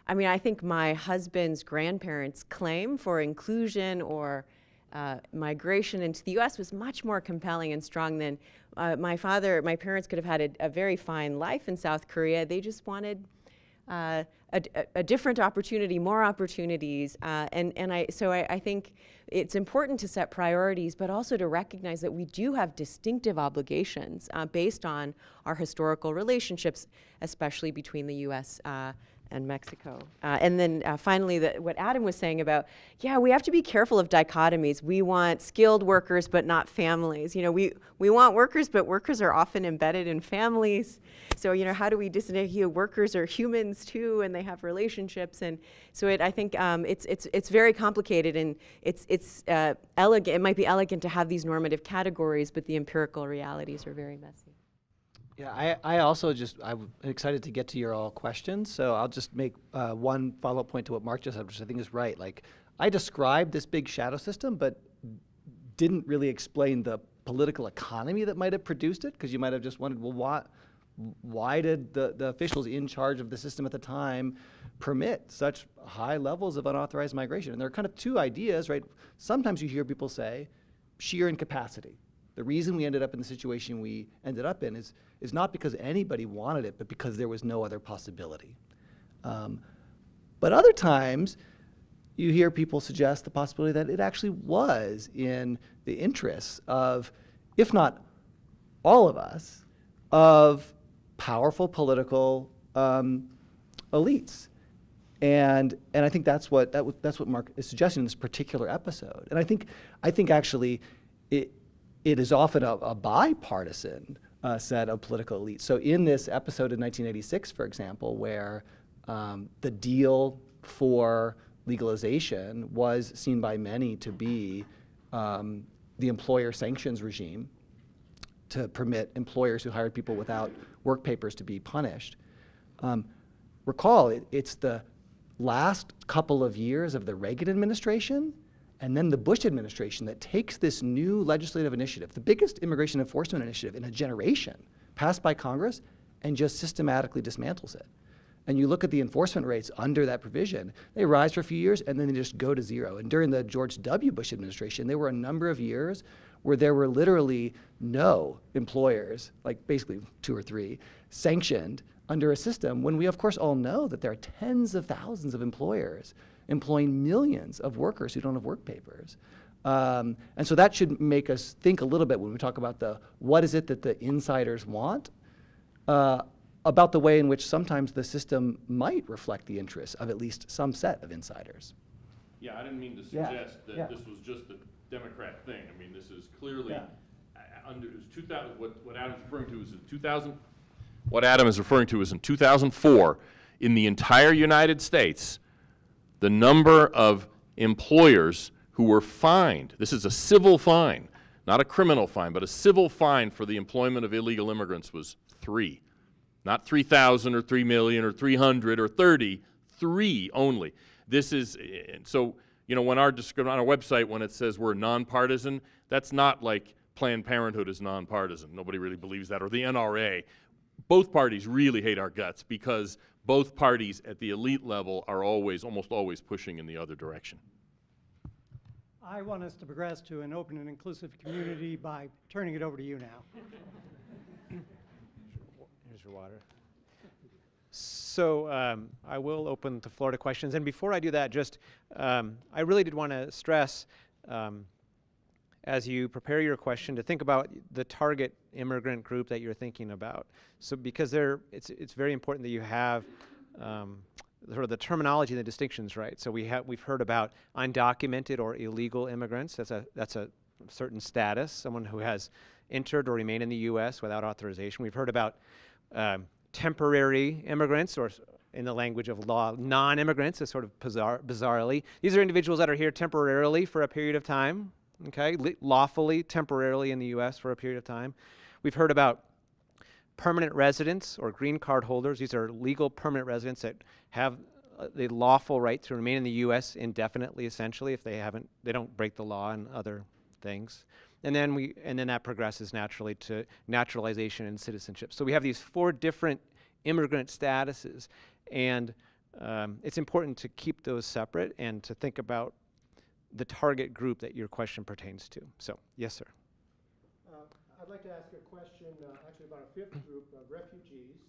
I mean, I think my husband's grandparents' claim for inclusion or uh, migration into the U.S. was much more compelling and strong than uh, my father. My parents could have had a, a, very fine life in South Korea. They just wanted uh, a, a, different opportunity, more opportunities, uh, and and I so I, I, think it's important to set priorities, but also to recognize that we do have distinctive obligations uh, based on our historical relationships, especially between the U.S. And Mexico. Uh, and then uh, finally, the, what Adam was saying about, yeah, we have to be careful of dichotomies. We want skilled workers, but not families. You know, we, we want workers, but workers are often embedded in families. So, you know, how do we? You workers are humans too, and they have relationships. And so it, I think um, it's, it's, it's very complicated, and it's, it's uh, elegant. It might be elegant to have these normative categories, but the empirical realities are very messy. Yeah, I, I also just, I'm excited to get to your all questions. So I'll just make uh, one follow up point to what Mark just said, which I think is right. Like, I described this big shadow system, but didn't really explain the political economy that might have produced it, because you might have just wondered, well, why, why did the, the officials in charge of the system at the time permit such high levels of unauthorized migration? And there are kind of two ideas, right? Sometimes you hear people say sheer incapacity. The reason we ended up in the situation we ended up in is, is not because anybody wanted it, but because there was no other possibility. Um, but other times, you hear people suggest the possibility that it actually was in the interests of, if not all of us, of powerful political um, elites. And, and I think that's what, that that's what Mark is suggesting in this particular episode. And I think, I think actually it, it is often a, a bipartisan uh, set of political elites. So in this episode in 1986, for example, where um, the deal for legalization was seen by many to be um, the employer sanctions regime to permit employers who hired people without work papers to be punished. Um, recall, it, it's the last couple of years of the Reagan administration and then the Bush administration that takes this new legislative initiative, the biggest immigration enforcement initiative in a generation, passed by Congress, and just systematically dismantles it. And you look at the enforcement rates under that provision, they rise for a few years and then they just go to zero. And during the George W. Bush administration, there were a number of years where there were literally no employers, like basically two or three, sanctioned under a system when we, of course, all know that there are tens of thousands of employers employing millions of workers who don't have work papers. Um, and so that should make us think a little bit when we talk about the what is it that the insiders want, uh, about the way in which sometimes the system might reflect the interests of at least some set of insiders. Yeah, I didn't mean to Yeah, suggest that yeah. this was just a Democrat thing. I mean, this is clearly, Yeah. uh, under, 2000, what, what Adam's referring to is in 2000, what Adam is referring to is in 2004, in the entire United States, the number of employers who were fined, this is a civil fine, not a criminal fine, but a civil fine for the employment of illegal immigrants was three. Not 3,000 or 3 million or 300 or 30, three only. This is, so, you know, when our on our website, when it says we're nonpartisan, that's not like Planned Parenthood is nonpartisan. Nobody really believes that, or the NRA. Both parties really hate our guts because both parties at the elite level are always, almost always pushing in the other direction. I want us to progress to an open and inclusive community by turning it over to you now. Here's your water. So um, I will open the floor to questions. And before I do that, just um, I really did want to stress um, as you prepare your question to think about the target immigrant group that you're thinking about. So because it's, it's very important that you have um, sort of the terminology and the distinctions right. So we have we've heard about undocumented or illegal immigrants. That's a that's a certain status, someone who has entered or remained in the U.S. without authorization. We've heard about um, temporary immigrants, or in the language of law, non-immigrants, is sort of bizarre, bizarrely. These are individuals that are here temporarily for a period of time, okay, lawfully, temporarily in the U.S. for a period of time. We've heard about permanent residents or green card holders. These are legal permanent residents that have uh, the lawful right to remain in the U.S. indefinitely, essentially, if they haven't, they don't break the law and other things. And then we, and then that progresses naturally to naturalization and citizenship. So we have these four different immigrant statuses, and um, it's important to keep those separate and to think about the target group that your question pertains to. So, yes, sir. I'd like to ask a question, uh, actually about a fifth group of refugees.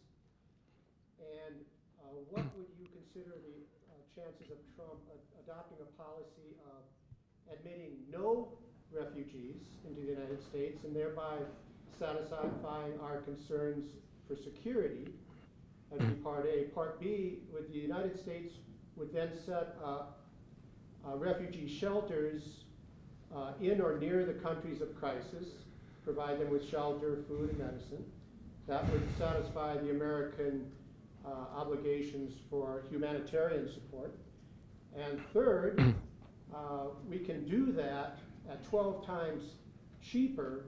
And uh, what would you consider the uh, chances of Trump adopting a policy of admitting no refugees into the United States and thereby satisfying our concerns for security? That'd be part A. Part B, would the United States would then set uh, uh, refugee shelters uh, in or near the countries of crisis provide them with shelter, food, and medicine. That would satisfy the American uh, obligations for humanitarian support. And third, uh, we can do that at 12 times cheaper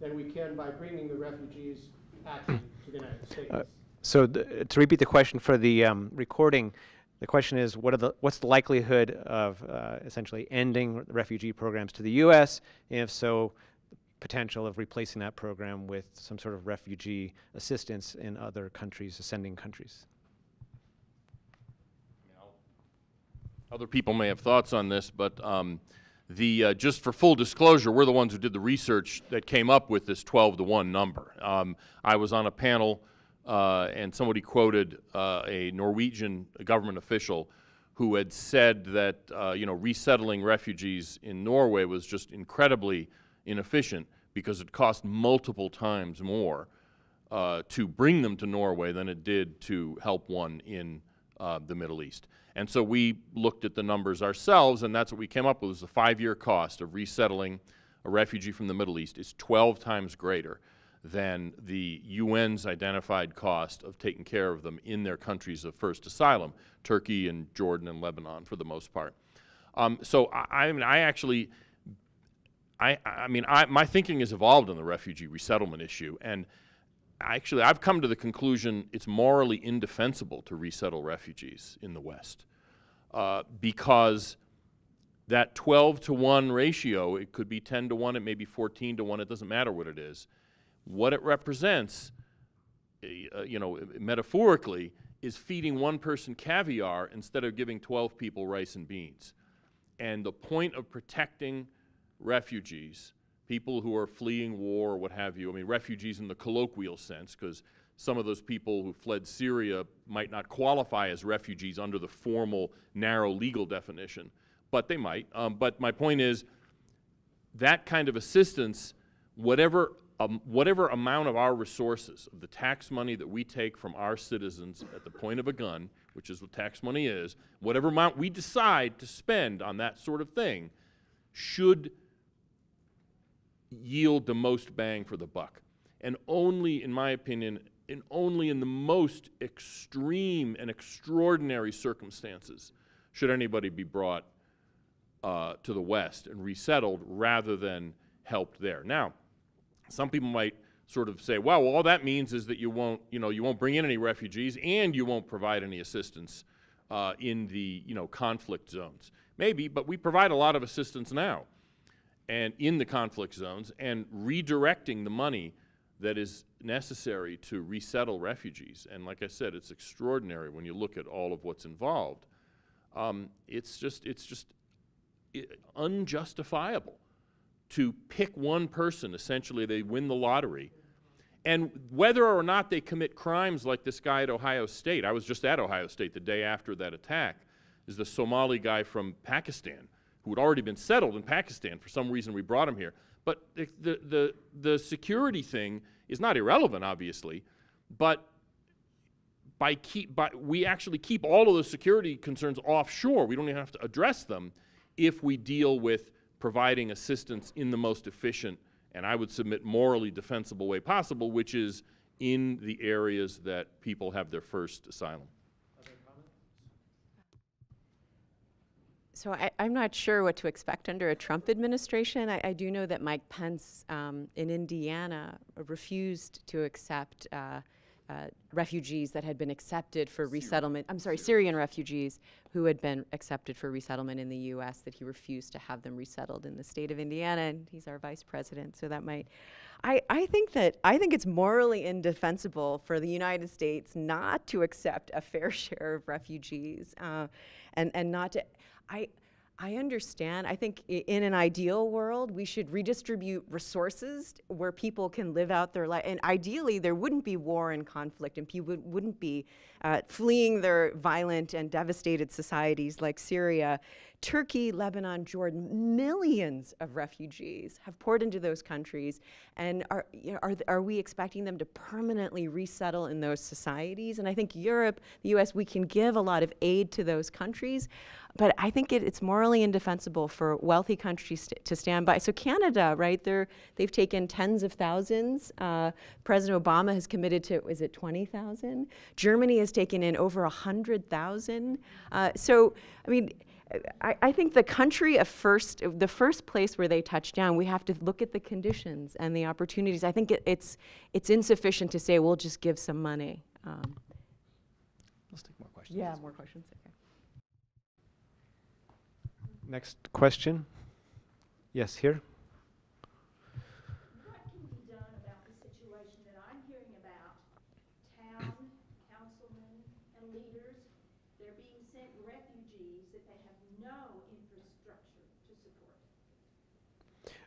than we can by bringing the refugees actually to the United States. Uh, so to repeat the question for the um, recording, the question is, what are the, what's the likelihood of uh, essentially ending refugee programs to the U.S.? And if so, potential of replacing that program with some sort of refugee assistance in other countries, ascending countries. Other people may have thoughts on this, but um, the uh, just for full disclosure, we're the ones who did the research that came up with this 12 to 1 number. Um, I was on a panel uh, and somebody quoted uh, a Norwegian government official who had said that uh, you know resettling refugees in Norway was just incredibly inefficient because it cost multiple times more uh, to bring them to Norway than it did to help one in uh, the Middle East. And so we looked at the numbers ourselves, and that's what we came up with, was the five-year cost of resettling a refugee from the Middle East is 12 times greater than the UN's identified cost of taking care of them in their countries of first asylum, Turkey and Jordan and Lebanon for the most part. Um, so I, I, mean, I actually I, I mean, I, my thinking has evolved on the refugee resettlement issue, and actually, I've come to the conclusion it's morally indefensible to resettle refugees in the West uh, because that 12 to 1 ratio, it could be 10 to 1, it may be 14 to 1, it doesn't matter what it is. What it represents, uh, you know, metaphorically, is feeding one person caviar instead of giving 12 people rice and beans. And the point of protecting refugees, people who are fleeing war or what have you. I mean, refugees in the colloquial sense, because some of those people who fled Syria might not qualify as refugees under the formal, narrow legal definition, but they might. Um, but my point is that kind of assistance, whatever, um, whatever amount of our resources, of the tax money that we take from our citizens at the point of a gun, which is what tax money is, whatever amount we decide to spend on that sort of thing, should yield the most bang for the buck. And only, in my opinion, and only in the most extreme and extraordinary circumstances should anybody be brought uh, to the West and resettled rather than helped there. Now, some people might sort of say, well, all that means is that you won't, you know, you won't bring in any refugees and you won't provide any assistance uh, in the, you know, conflict zones. Maybe, but we provide a lot of assistance now and in the conflict zones and redirecting the money that is necessary to resettle refugees. And like I said, it's extraordinary when you look at all of what's involved. Um, it's just, it's just unjustifiable to pick one person, essentially they win the lottery, And whether or not they commit crimes like this guy at Ohio State, I was just at Ohio State the day after that attack, is the Somali guy from Pakistan who had already been settled in Pakistan. For some reason, we brought him here. But the, the, the, the security thing is not irrelevant, obviously, but by keep, by, we actually keep all of the security concerns offshore. We don't even have to address them if we deal with providing assistance in the most efficient and I would submit morally defensible way possible, which is in the areas that people have their first asylum. So I, am not sure what to expect under a Trump administration. I, I do know that Mike Pence um, in Indiana refused to accept uh, uh, refugees that had been accepted for resettlement. I'm sorry, Syrian refugees who had been accepted for resettlement in the U.S. That he refused to have them resettled in the state of Indiana, and he's our vice president, so that might. I, I think that I think it's morally indefensible for the United States not to accept a fair share of refugees, uh, and and not to. I I understand. I think in an ideal world, we should redistribute resources where people can live out their life. And ideally, there wouldn't be war and conflict, and people wouldn't be uh, fleeing their violent and devastated societies like Syria. Turkey, Lebanon, Jordan, millions of refugees have poured into those countries. And are, you know, are, are we expecting them to permanently resettle in those societies? And I think Europe, the US, we can give a lot of aid to those countries. But I think it, it's morally indefensible for wealthy countries st to stand by. So Canada, right, they're, they've taken tens of thousands. Uh, President Obama has committed to, is it 20,000? Germany has taken in over 100,000. Uh, so, I mean, I, I, think the country of first, the first place where they touch down, we have to look at the conditions and the opportunities. I think it, it's, it's insufficient to say we'll just give some money. Um, Let's take more questions. Yeah, more questions. Okay. Next question. Yes, here. What can be done about the situation that I'm hearing about? Town councilmen and leaders, they're being sent refugees that they have no infrastructure to support.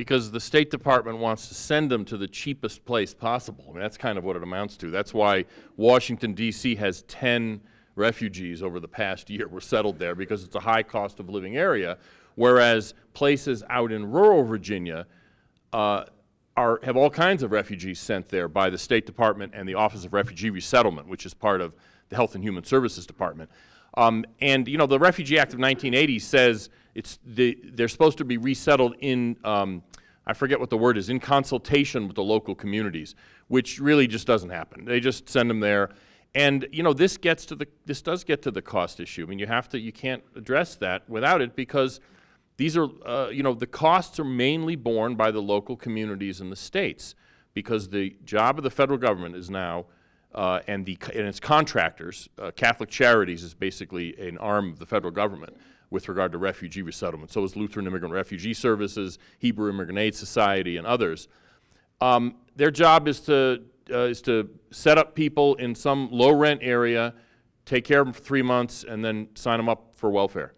Because the State Department wants to send them to the cheapest place possible. I mean, that's kind of what it amounts to. That's why Washington, D.C. has 10 refugees over the past year were settled there because it's a high cost of living area, whereas places out in rural Virginia, uh, are, have all kinds of refugees sent there by the State Department and the Office of Refugee Resettlement, which is part of the Health and Human Services Department. Um, and, you know, the Refugee Act of 1980 says it's the, they're supposed to be resettled in, um, I forget what the word is, in consultation with the local communities, which really just doesn't happen. They just send them there. And, you know, this gets to the, this does get to the cost issue. I mean, you have to, you can't address that without it because these are, uh, you know, the costs are mainly borne by the local communities and the states because the job of the federal government is now, uh, and, the, and its contractors, uh, Catholic Charities is basically an arm of the federal government with regard to refugee resettlement. So is Lutheran Immigrant Refugee Services, Hebrew Immigrant Aid Society, and others. Um, their job is to, uh, is to set up people in some low rent area, take care of them for three months, and then sign them up for welfare.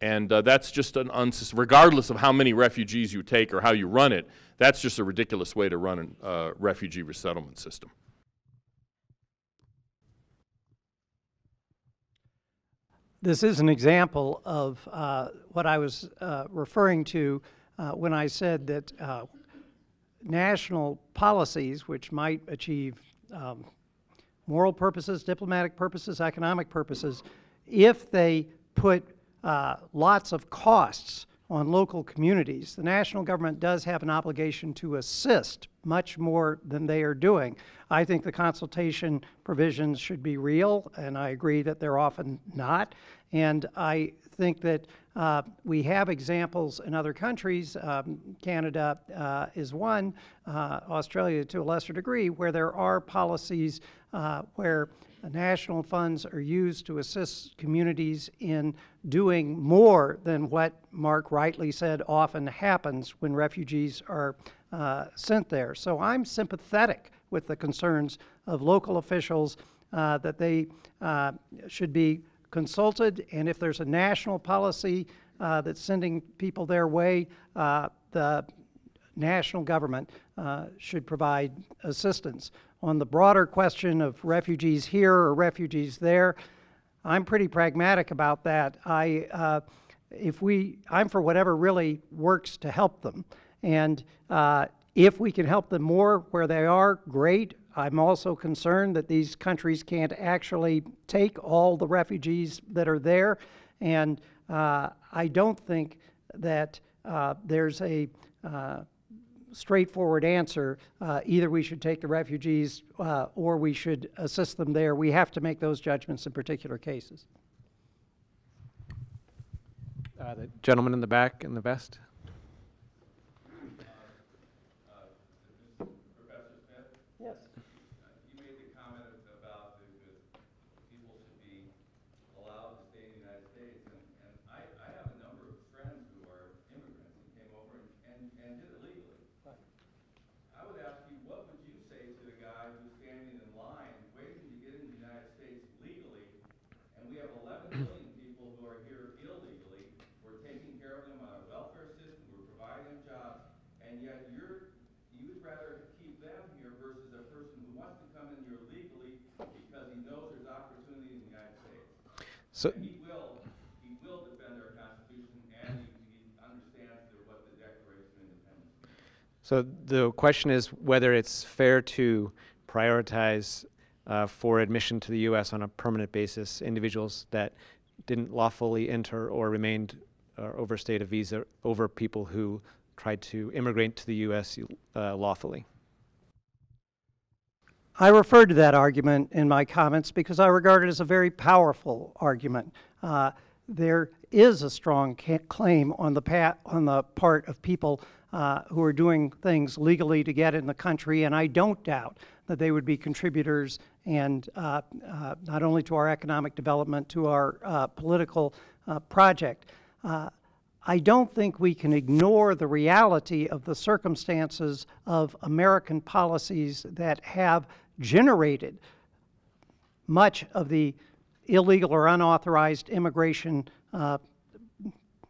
And uh, that's just an, uns regardless of how many refugees you take or how you run it, that's just a ridiculous way to run a uh, refugee resettlement system. This is an example of uh, what I was uh, referring to uh, when I said that uh, national policies, which might achieve um, moral purposes, diplomatic purposes, economic purposes, if they put uh, lots of costs on local communities. The national government does have an obligation to assist much more than they are doing. I think the consultation provisions should be real, and I agree that they're often not. And I think that uh, we have examples in other countries. Um, Canada uh, is one, uh, Australia to a lesser degree, where there are policies uh, where national funds are used to assist communities in doing more than what Mark rightly said often happens when refugees are uh, sent there. So I'm sympathetic with the concerns of local officials uh, that they uh, should be consulted, and if there's a national policy uh, that's sending people their way, uh, the national government uh, should provide assistance. On the broader question of refugees here or refugees there, I'm pretty pragmatic about that. I, uh, if we, I'm for whatever really works to help them. And uh, if we can help them more where they are, great. I'm also concerned that these countries can't actually take all the refugees that are there. And uh, I don't think that uh, there's a uh, straightforward answer. Uh, either we should take the refugees uh, or we should assist them there. We have to make those judgments in particular cases. Uh, the gentleman in the back in the vest. Yes. You made the comment about the, the people should be allowed to stay in the United States, and, and I, I have a number of friends who are immigrants and came over and, and, and did it legally. I would ask you, what would you say to the guy who's standing in line, waiting to get into the United States legally, and we have eleven million people who are here illegally, we're taking care of them on a welfare system, we're providing them jobs, and yet you're, you would rather keep them here versus a person who wants to come in here legally because he knows there's opportunity in the United States. So, he will, he will defend our Constitution and he, he understands the, what the Declaration of Independence means. so the question is whether it's fair to prioritize uh, for admission to the U.S. on a permanent basis individuals that didn't lawfully enter or remained or overstayed a visa over people who tried to immigrate to the U.S. Uh, lawfully. I referred to that argument in my comments because I regard it as a very powerful argument. Uh, there is a strong claim on the, pa- on the part of people uh, who are doing things legally to get in the country, and I don't doubt that they would be contributors and uh, uh, not only to our economic development, to our uh, political uh, project. I don't think we can ignore the reality of the circumstances of American policies that have generated much of the illegal or unauthorized immigration uh,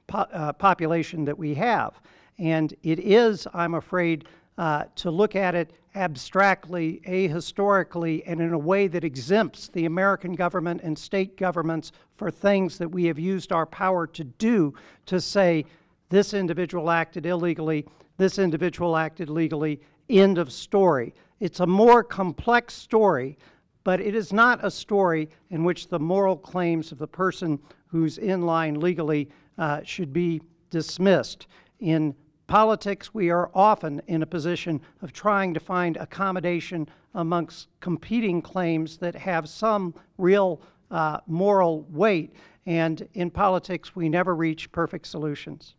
po- uh, population that we have. And it is, I'm afraid, uh, to look at it abstractly, ahistorically, and in a way that exempts the American government and state governments for things that we have used our power to do to say, this individual acted illegally, this individual acted legally, end of story. It's a more complex story, but it is not a story in which the moral claims of the person who's in line legally uh, should be dismissed. In politics, we are often in a position of trying to find accommodation amongst competing claims that have some real uh, moral weight. And in politics, we never reach perfect solutions.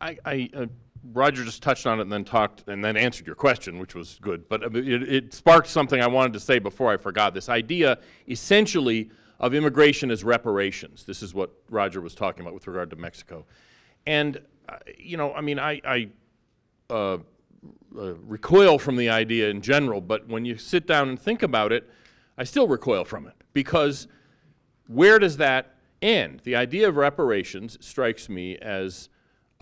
I, I, uh, Roger just touched on it and then talked and then answered your question, which was good. But uh, it, it sparked something I wanted to say before I forgot. This idea, essentially, of immigration as reparations. This is what Roger was talking about with regard to Mexico. And, uh, you know, I mean, I, I uh, uh, recoil from the idea in general, but when you sit down and think about it, I still recoil from it because where does that end? The idea of reparations strikes me as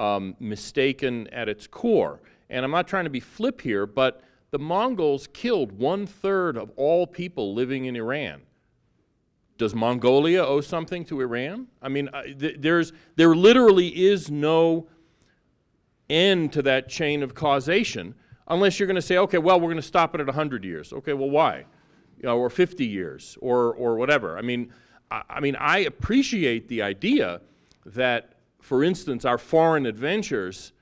um, mistaken at its core. And I'm not trying to be flip here, but the Mongols killed one third of all people living in Iran. Does Mongolia owe something to Iran? I mean, th- there's, there literally is no end to that chain of causation unless you're going to say, okay, well, we're going to stop it at 100 years. Okay, well, why? You know, or 50 years, or, or whatever. I mean, I, I mean, I appreciate the idea that, for instance, our foreign adventures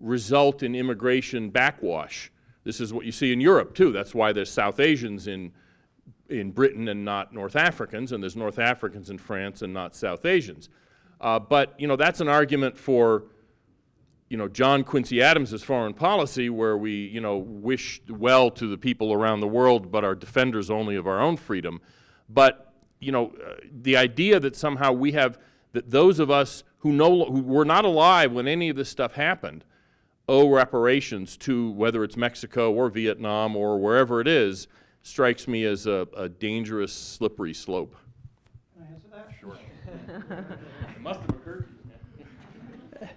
result in immigration backwash. This is what you see in Europe, too. That's why there's South Asians in, in Britain and not North Africans, and there's North Africans in France and not South Asians. Uh, but, you know, that's an argument for you know, John Quincy Adams' foreign policy, where we, you know, wish well to the people around the world, but are defenders only of our own freedom. But, you know, uh, the idea that somehow we have, that those of us who, know, who were not alive when any of this stuff happened owe reparations to whether it's Mexico or Vietnam or wherever it is, strikes me as a, a dangerous, slippery slope. Can I answer that? Sure. it must have occurred to you.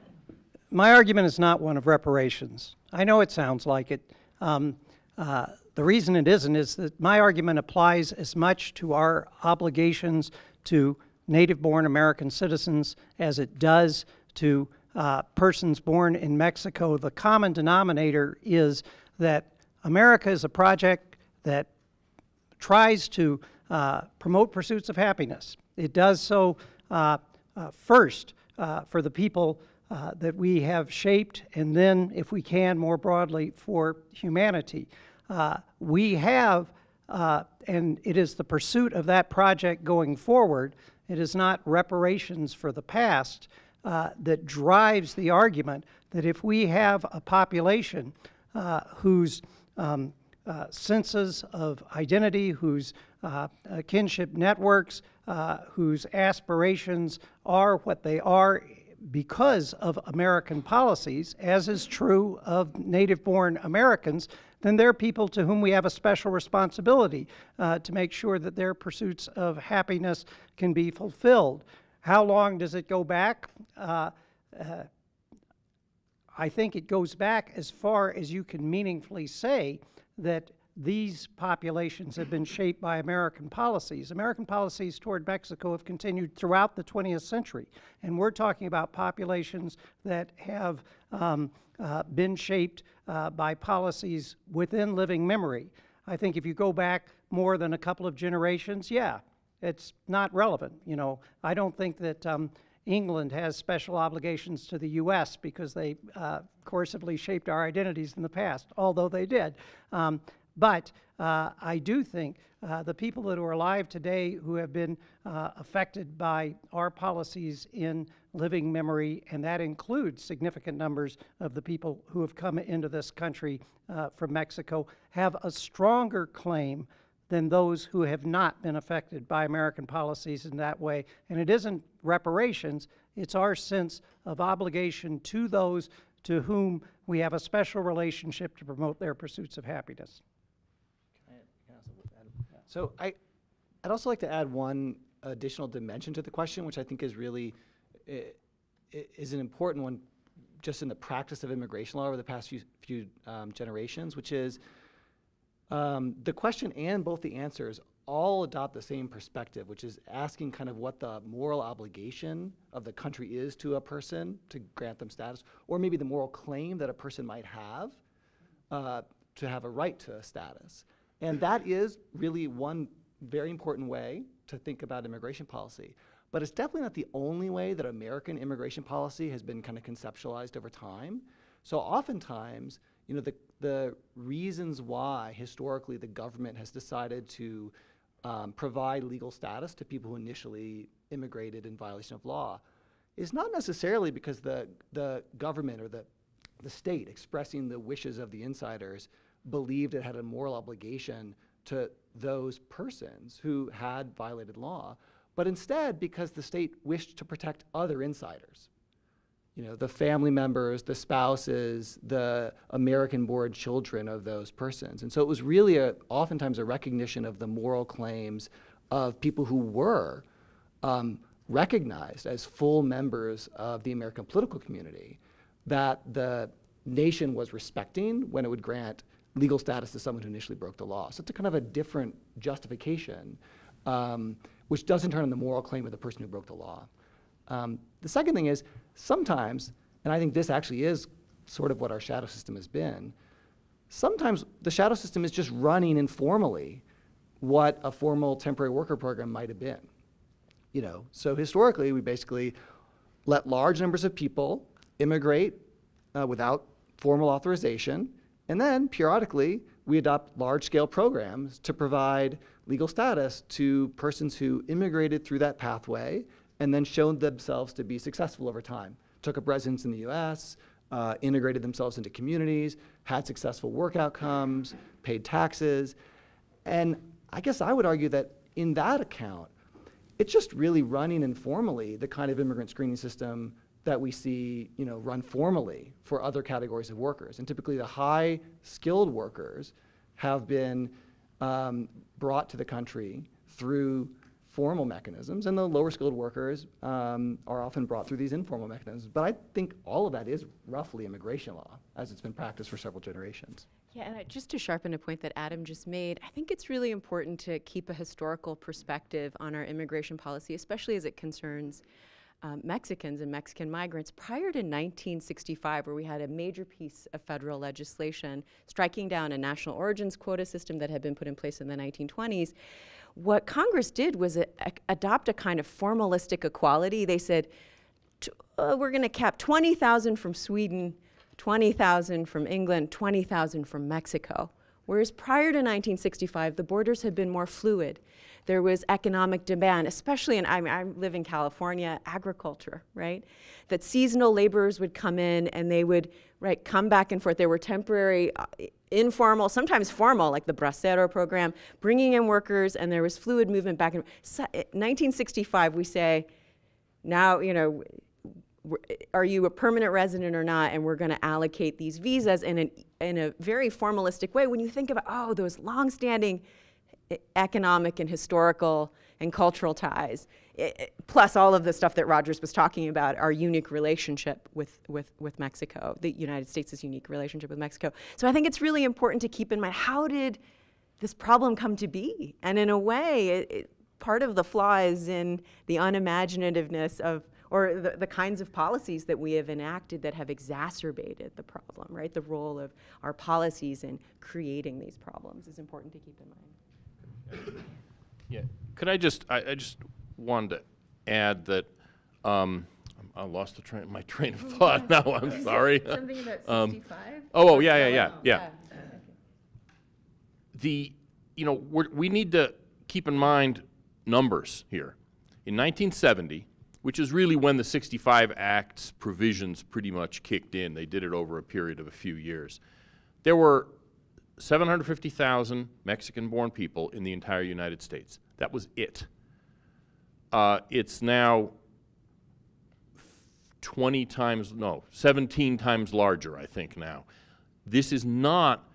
My argument is not one of reparations. I know it sounds like it. Um, uh, the reason it isn't is that my argument applies as much to our obligations to native born American citizens as it does to uh, persons born in Mexico. The common denominator is that America is a project that tries to uh, promote pursuits of happiness. It does so uh, uh, first uh, for the people uh, that we have shaped, and then, if we can, more broadly for humanity. We have, and it is the pursuit of that project going forward, it is not reparations for the past uh, that drives the argument that if we have a population uh, whose um, uh, senses of identity, whose uh, kinship networks, uh, whose aspirations are what they are because of American policies, as is true of native born Americans, then they're people to whom we have a special responsibility uh, to make sure that their pursuits of happiness can be fulfilled. How long does it go back? Uh, uh, I think it goes back as far as you can meaningfully say that these populations have been shaped by American policies. American policies toward Mexico have continued throughout the 20th century, and we're talking about populations that have um, uh, been shaped uh, by policies within living memory. I think if you go back more than a couple of generations, yeah, it's not relevant. You know, I don't think that um, England has special obligations to the U.S. because they uh, coercively shaped our identities in the past, although they did. Um, but uh, I do think uh, the people that are alive today who have been uh, affected by our policies in living memory, and that includes significant numbers of the people who have come into this country uh, from Mexico, have a stronger claim than those who have not been affected by American policies in that way. And it isn't reparations, it's our sense of obligation to those to whom we have a special relationship to promote their pursuits of happiness. So I, I'd also like to add one additional dimension to the question, which I think is really i- is an important one, just in the practice of immigration law over the past few few um, generations, which is um, the question and both the answers all adopt the same perspective, which is asking kind of what the moral obligation of the country is to a person to grant them status, or maybe the moral claim that a person might have uh, to have a right to a status. And that is really one very important way to think about immigration policy. But it's definitely not the only way that American immigration policy has been kind of conceptualized over time. So oftentimes, you know, the, the reasons why historically the government has decided to um, provide legal status to people who initially immigrated in violation of law is not necessarily because the, the government or the, the state expressing the wishes of the insiders believed it had a moral obligation to those persons who had violated law, but instead because the state wished to protect other insiders. You know, the family members, the spouses, the American-born children of those persons. And so it was really a, oftentimes a recognition of the moral claims of people who were um, recognized as full members of the American political community that the nation was respecting when it would grant legal status to someone who initially broke the law. So it's a kind of a different justification, um, which doesn't turn on the moral claim of the person who broke the law. Um, the second thing is sometimes, and I think this actually is sort of what our shadow system has been, sometimes the shadow system is just running informally what a formal temporary worker program might have been. You know, so historically, we basically let large numbers of people immigrate uh, without formal authorization, and then periodically, we adopt large scale programs to provide legal status to persons who immigrated through that pathway and then showed themselves to be successful over time. Took up residence in the US, uh, integrated themselves into communities, had successful work outcomes, paid taxes. And I guess I would argue that in that account, it's just really running informally the kind of immigrant screening system that we see, you know, run formally for other categories of workers. And typically the high skilled workers have been um, brought to the country through formal mechanisms, and the lower skilled workers um, are often brought through these informal mechanisms. But I think all of that is roughly immigration law, as it's been practiced for several generations. Yeah, and I, just to sharpen a point that Adam just made, I think it's really important to keep a historical perspective on our immigration policy, especially as it concerns um, Mexicans and Mexican migrants. Prior to 1965, where we had a major piece of federal legislation striking down a national origins quota system that had been put in place in the 1920s, what Congress did was a, a, adopt a kind of formalistic equality. They said, uh, we're going to cap 20,000 from Sweden, 20,000 from England, 20,000 from Mexico. Whereas prior to 1965, the borders had been more fluid. There was economic demand, especially in, I, mean, I live in California, agriculture, right? That seasonal laborers would come in and they would, right, come back and forth. There were temporary, uh, informal, sometimes formal, like the Bracero program, bringing in workers, and there was fluid movement back and so, 1965, we say, now, you know, are you a permanent resident or not? And we're going to allocate these visas in, an, in a very formalistic way. When you think about, oh, those longstanding economic and historical and cultural ties, it, plus all of the stuff that Rogers was talking about, our unique relationship with, with, with Mexico, the United States' unique relationship with Mexico. So I think it's really important to keep in mind how did this problem come to be? And in a way, it, it, part of the flaw is in the unimaginativeness of or the, the kinds of policies that we have enacted that have exacerbated the problem, right? The role of our policies in creating these problems is important to keep in mind. Yeah. Could I just, I, I just wanted to add that, um, I lost the train, my train of thought now, I'm sorry. Something about Um, 65? Oh, oh, yeah, yeah, yeah, yeah. The, you know, we're, we need to keep in mind numbers here. In 1970, which is really when the 65 Act's provisions pretty much kicked in, they did it over a period of a few years, there were 750,000 Mexican born people in the entire United States. That was it. Uh, it's now 20 times, no, 17 times larger, I think, now. This is not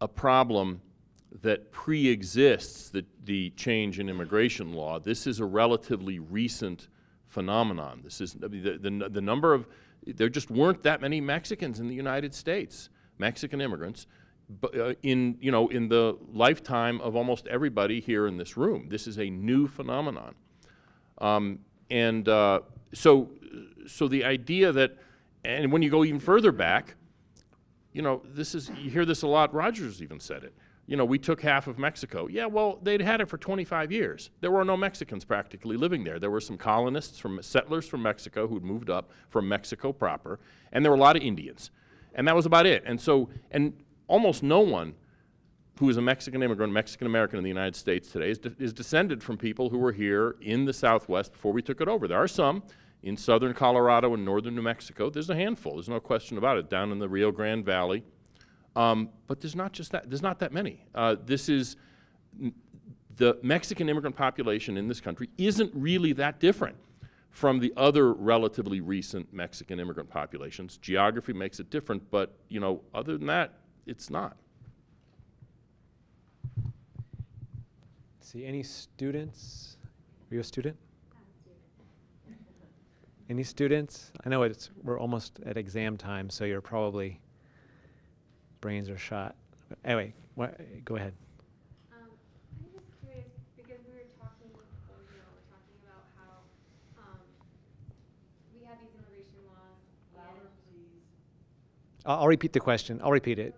a problem that pre exists the, the change in immigration law. This is a relatively recent phenomenon. This is the, the, the number of, there just weren't that many Mexicans in the United States, Mexican immigrants uh, in, you know, in the lifetime of almost everybody here in this room. This is a new phenomenon. Um, and uh, so, so the idea that, and when you go even further back, you know, this is, you hear this a lot, Rogers even said it. You know, we took half of Mexico. Yeah, well, they'd had it for 25 years. There were no Mexicans practically living there. There were some colonists from settlers from Mexico who'd moved up from Mexico proper, and there were a lot of Indians. And that was about it. And so, and almost no one who is a Mexican immigrant, Mexican American in the United States today, is, de is, descended from people who were here in the Southwest before we took it over. There are some in southern Colorado and northern New Mexico. There's a handful, there's no question about it, down in the Rio Grande Valley. Um, but there's not just that, there's not that many. Uh, this is, the Mexican immigrant population in this country isn't really that different from the other relatively recent Mexican immigrant populations. Geography makes it different, but you know, other than that, it's not. See, any students? Are you a student? Any students? I know it's we're almost at exam time, so you're probably brains are shot. Anyway, what, go ahead. Um, I'm just curious because we were talking, or, you know, we're talking about how um, we have these immigration laws. Louder, please. I'll, I'll repeat the question. I'll repeat it.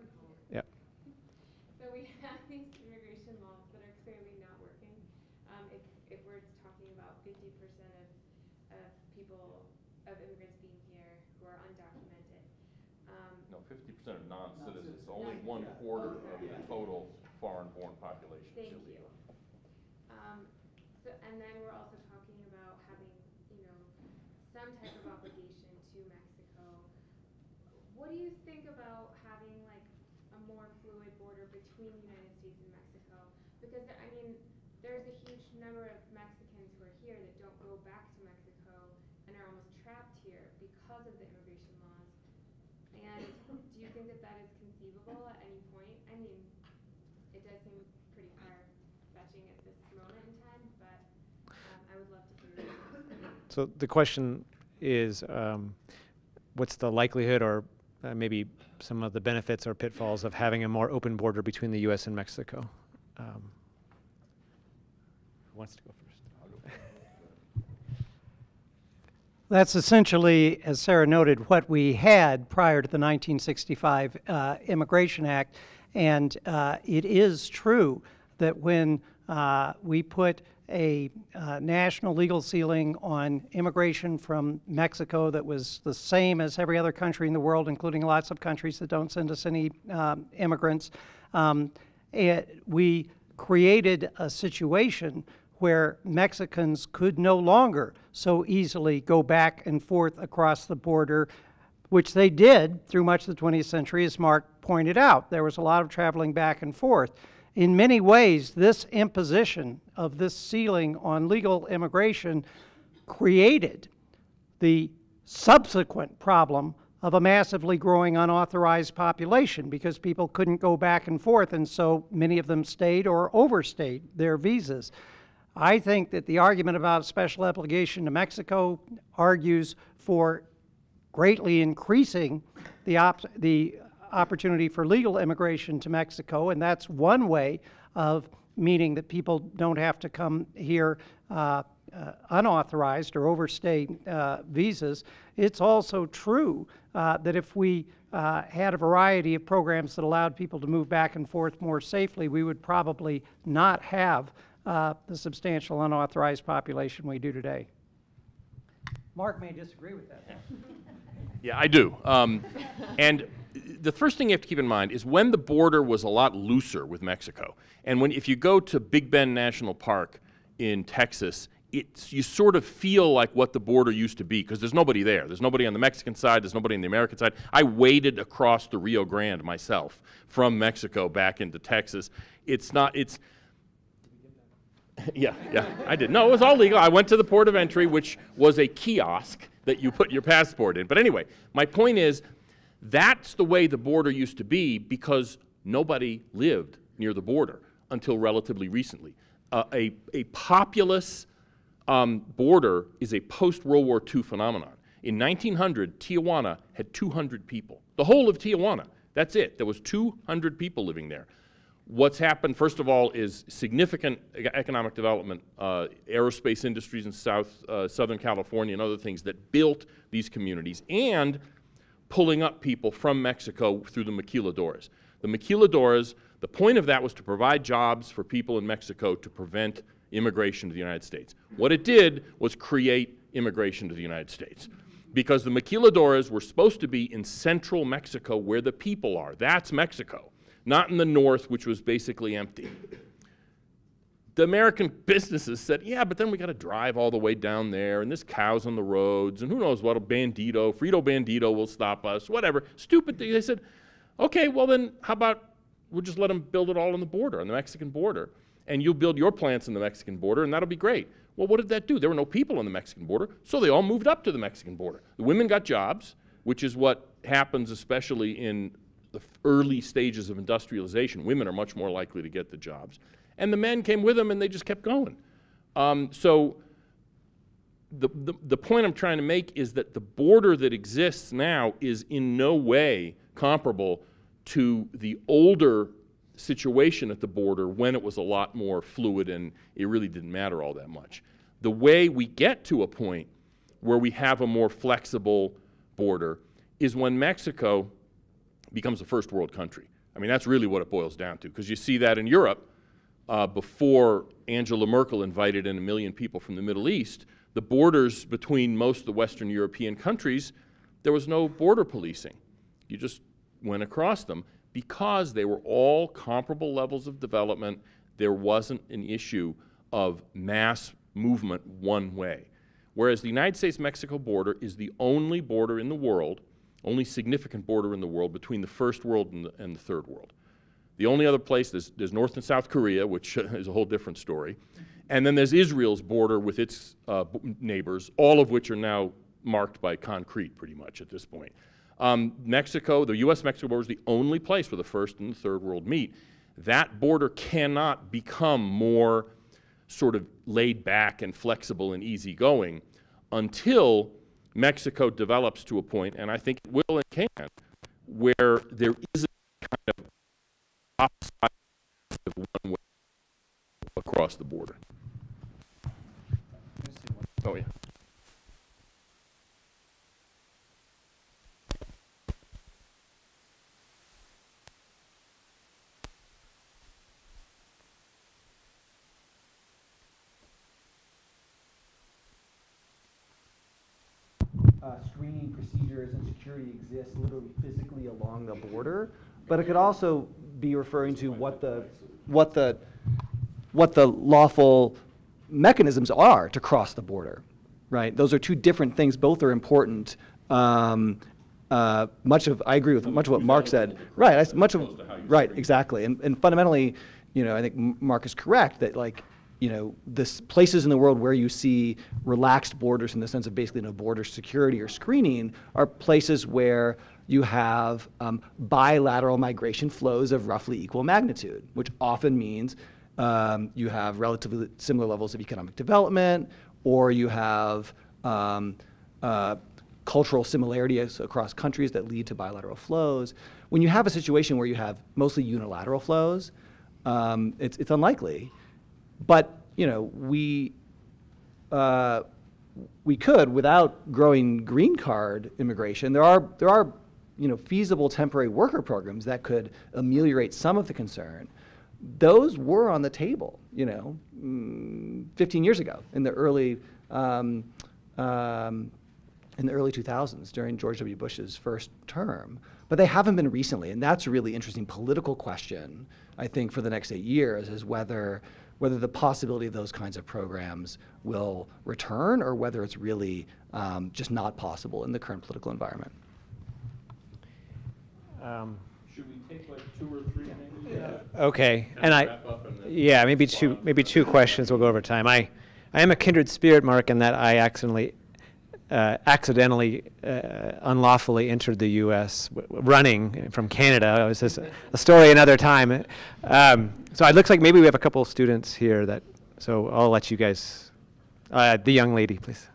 quarter of the total foreign-born population is Thank you. illegal. Um, so, and then we're also talking about having, you know, some type of obligation to Mexico. what do you think about having like a more fluid border between the United States and Mexico? Because I mean, there's a huge number of Mexicans who are here that don't go back to Mexico and are almost trapped here because of the immigration laws. And do you think that that is conceivable at any point? I mean, it does seem pretty far-fetching at this moment in time, but um, I would love to hear. So the question is, um, what's the likelihood or uh, maybe some of the benefits or pitfalls of having a more open border between the U.S. and Mexico? Um, wants to go first? That's essentially, as Sarah noted, what we had prior to the 1965 uh, Immigration Act. And uh, it is true that when uh, we put a uh, national legal ceiling on immigration from Mexico that was the same as every other country in the world, including lots of countries that don't send us any um, immigrants, um, it, we created a situation where Mexicans could no longer so easily go back and forth across the border, which they did through much of the 20th century, as Mark pointed out. There was a lot of traveling back and forth. In many ways, this imposition of this ceiling on legal immigration created the subsequent problem of a massively growing unauthorized population because people couldn't go back and forth, and so many of them stayed or overstayed their visas. I think that the argument about special obligation to Mexico argues for greatly increasing the, op- the opportunity for legal immigration to Mexico, and that's one way of meaning that people don't have to come here uh, uh, unauthorized or overstay uh, visas. It's also true uh, that if we uh, had a variety of programs that allowed people to move back and forth more safely, we would probably not have uh, the substantial unauthorized population we do today. Mark may disagree with that. Yeah, I do. Um, and the first thing you have to keep in mind is when the border was a lot looser with Mexico, and when if you go to Big Bend National Park in Texas, it's you sort of feel like what the border used to be because there's nobody there. There's nobody on the Mexican side. There's nobody on the American side. I waded across the Rio Grande myself from Mexico back into Texas. It's not. It's yeah, yeah, I did. No, it was all legal. I went to the port of entry, which was a kiosk that you put your passport in. But anyway, my point is that's the way the border used to be because nobody lived near the border until relatively recently. Uh, a, a populous um, border is a post World War II phenomenon. In 1900, Tijuana had 200 people. The whole of Tijuana, that's it. There was 200 people living there. What's happened, first of all, is significant economic development, uh, aerospace industries in South, uh, Southern California and other things that built these communities, and pulling up people from Mexico through the maquiladoras. The maquiladoras, the point of that was to provide jobs for people in Mexico to prevent immigration to the United States. What it did was create immigration to the United States. Because the maquiladoras were supposed to be in central Mexico where the people are. That's Mexico. Not in the north, which was basically empty the American businesses said, yeah, but then we got to drive all the way down there, and there's cows on the roads, and who knows what, a bandito, Frito Bandito will stop us, whatever. Stupid thing. They said, okay, well then, how about we'll just let them build it all on the border, on the Mexican border, and you'll build your plants in the Mexican border, and that'll be great. Well, what did that do? There were no people on the Mexican border, so they all moved up to the Mexican border. The women got jobs, which is what happens especially in the early stages of industrialization. Women are much more likely to get the jobs and the men came with them and they just kept going. Um, so the, the, the point I'm trying to make is that the border that exists now is in no way comparable to the older situation at the border when it was a lot more fluid and it really didn't matter all that much. The way we get to a point where we have a more flexible border is when Mexico becomes a first world country. I mean, that's really what it boils down to, because you see that in Europe uh, before Angela Merkel invited in a million people from the Middle East, the borders between most of the Western European countries, there was no border policing. You just went across them because they were all comparable levels of development. There wasn't an issue of mass movement one way. Whereas the United States Mexico border is the only border in the world only significant border in the world between the first world and the, and the third world. The only other place, there's North and South Korea, which is a whole different story. And then there's Israel's border with its uh, neighbors, all of which are now marked by concrete pretty much at this point. Um, Mexico, the US Mexico border is the only place where the first and the third world meet. That border cannot become more sort of laid back and flexible and easygoing until Mexico develops to a point, and I think it will and can, where there is a kind of opposite of one way across the border. Oh, yeah. uh, screening procedures and security exists literally physically along the border, but it could also be referring to what the what the what the lawful mechanisms are to cross the border, right? Those are two different things. Both are important. Um, uh, much of I agree with much of what Mark said. Right. Much of right. Exactly. And, and fundamentally, you know, I think Mark is correct that like you know, the places in the world where you see relaxed borders in the sense of basically no border security or screening are places where you have um, bilateral migration flows of roughly equal magnitude, which often means um, you have relatively similar levels of economic development, or you have um, uh, cultural similarities across countries that lead to bilateral flows. When you have a situation where you have mostly unilateral flows, um, it's, it's unlikely but you know, we uh, we could without growing green card immigration. There are there are you know feasible temporary worker programs that could ameliorate some of the concern. Those were on the table, you know, mm, 15 years ago in the early um, um, in the early 2000s during George W. Bush's first term. But they haven't been recently, and that's a really interesting political question, I think, for the next eight years, is whether whether the possibility of those kinds of programs will return or whether it's really um, just not possible in the current political environment. Um, Should we take like two or three maybe? Yeah. Okay, and I, yeah, maybe two, maybe two questions. We'll go over time. I, I am a kindred spirit, Mark, in that I accidentally uh, accidentally, uh, unlawfully entered the U.S. running from Canada. It was just a story another time. Um, so it looks like maybe we have a couple of students here that, so I'll let you guys, uh, the young lady, please.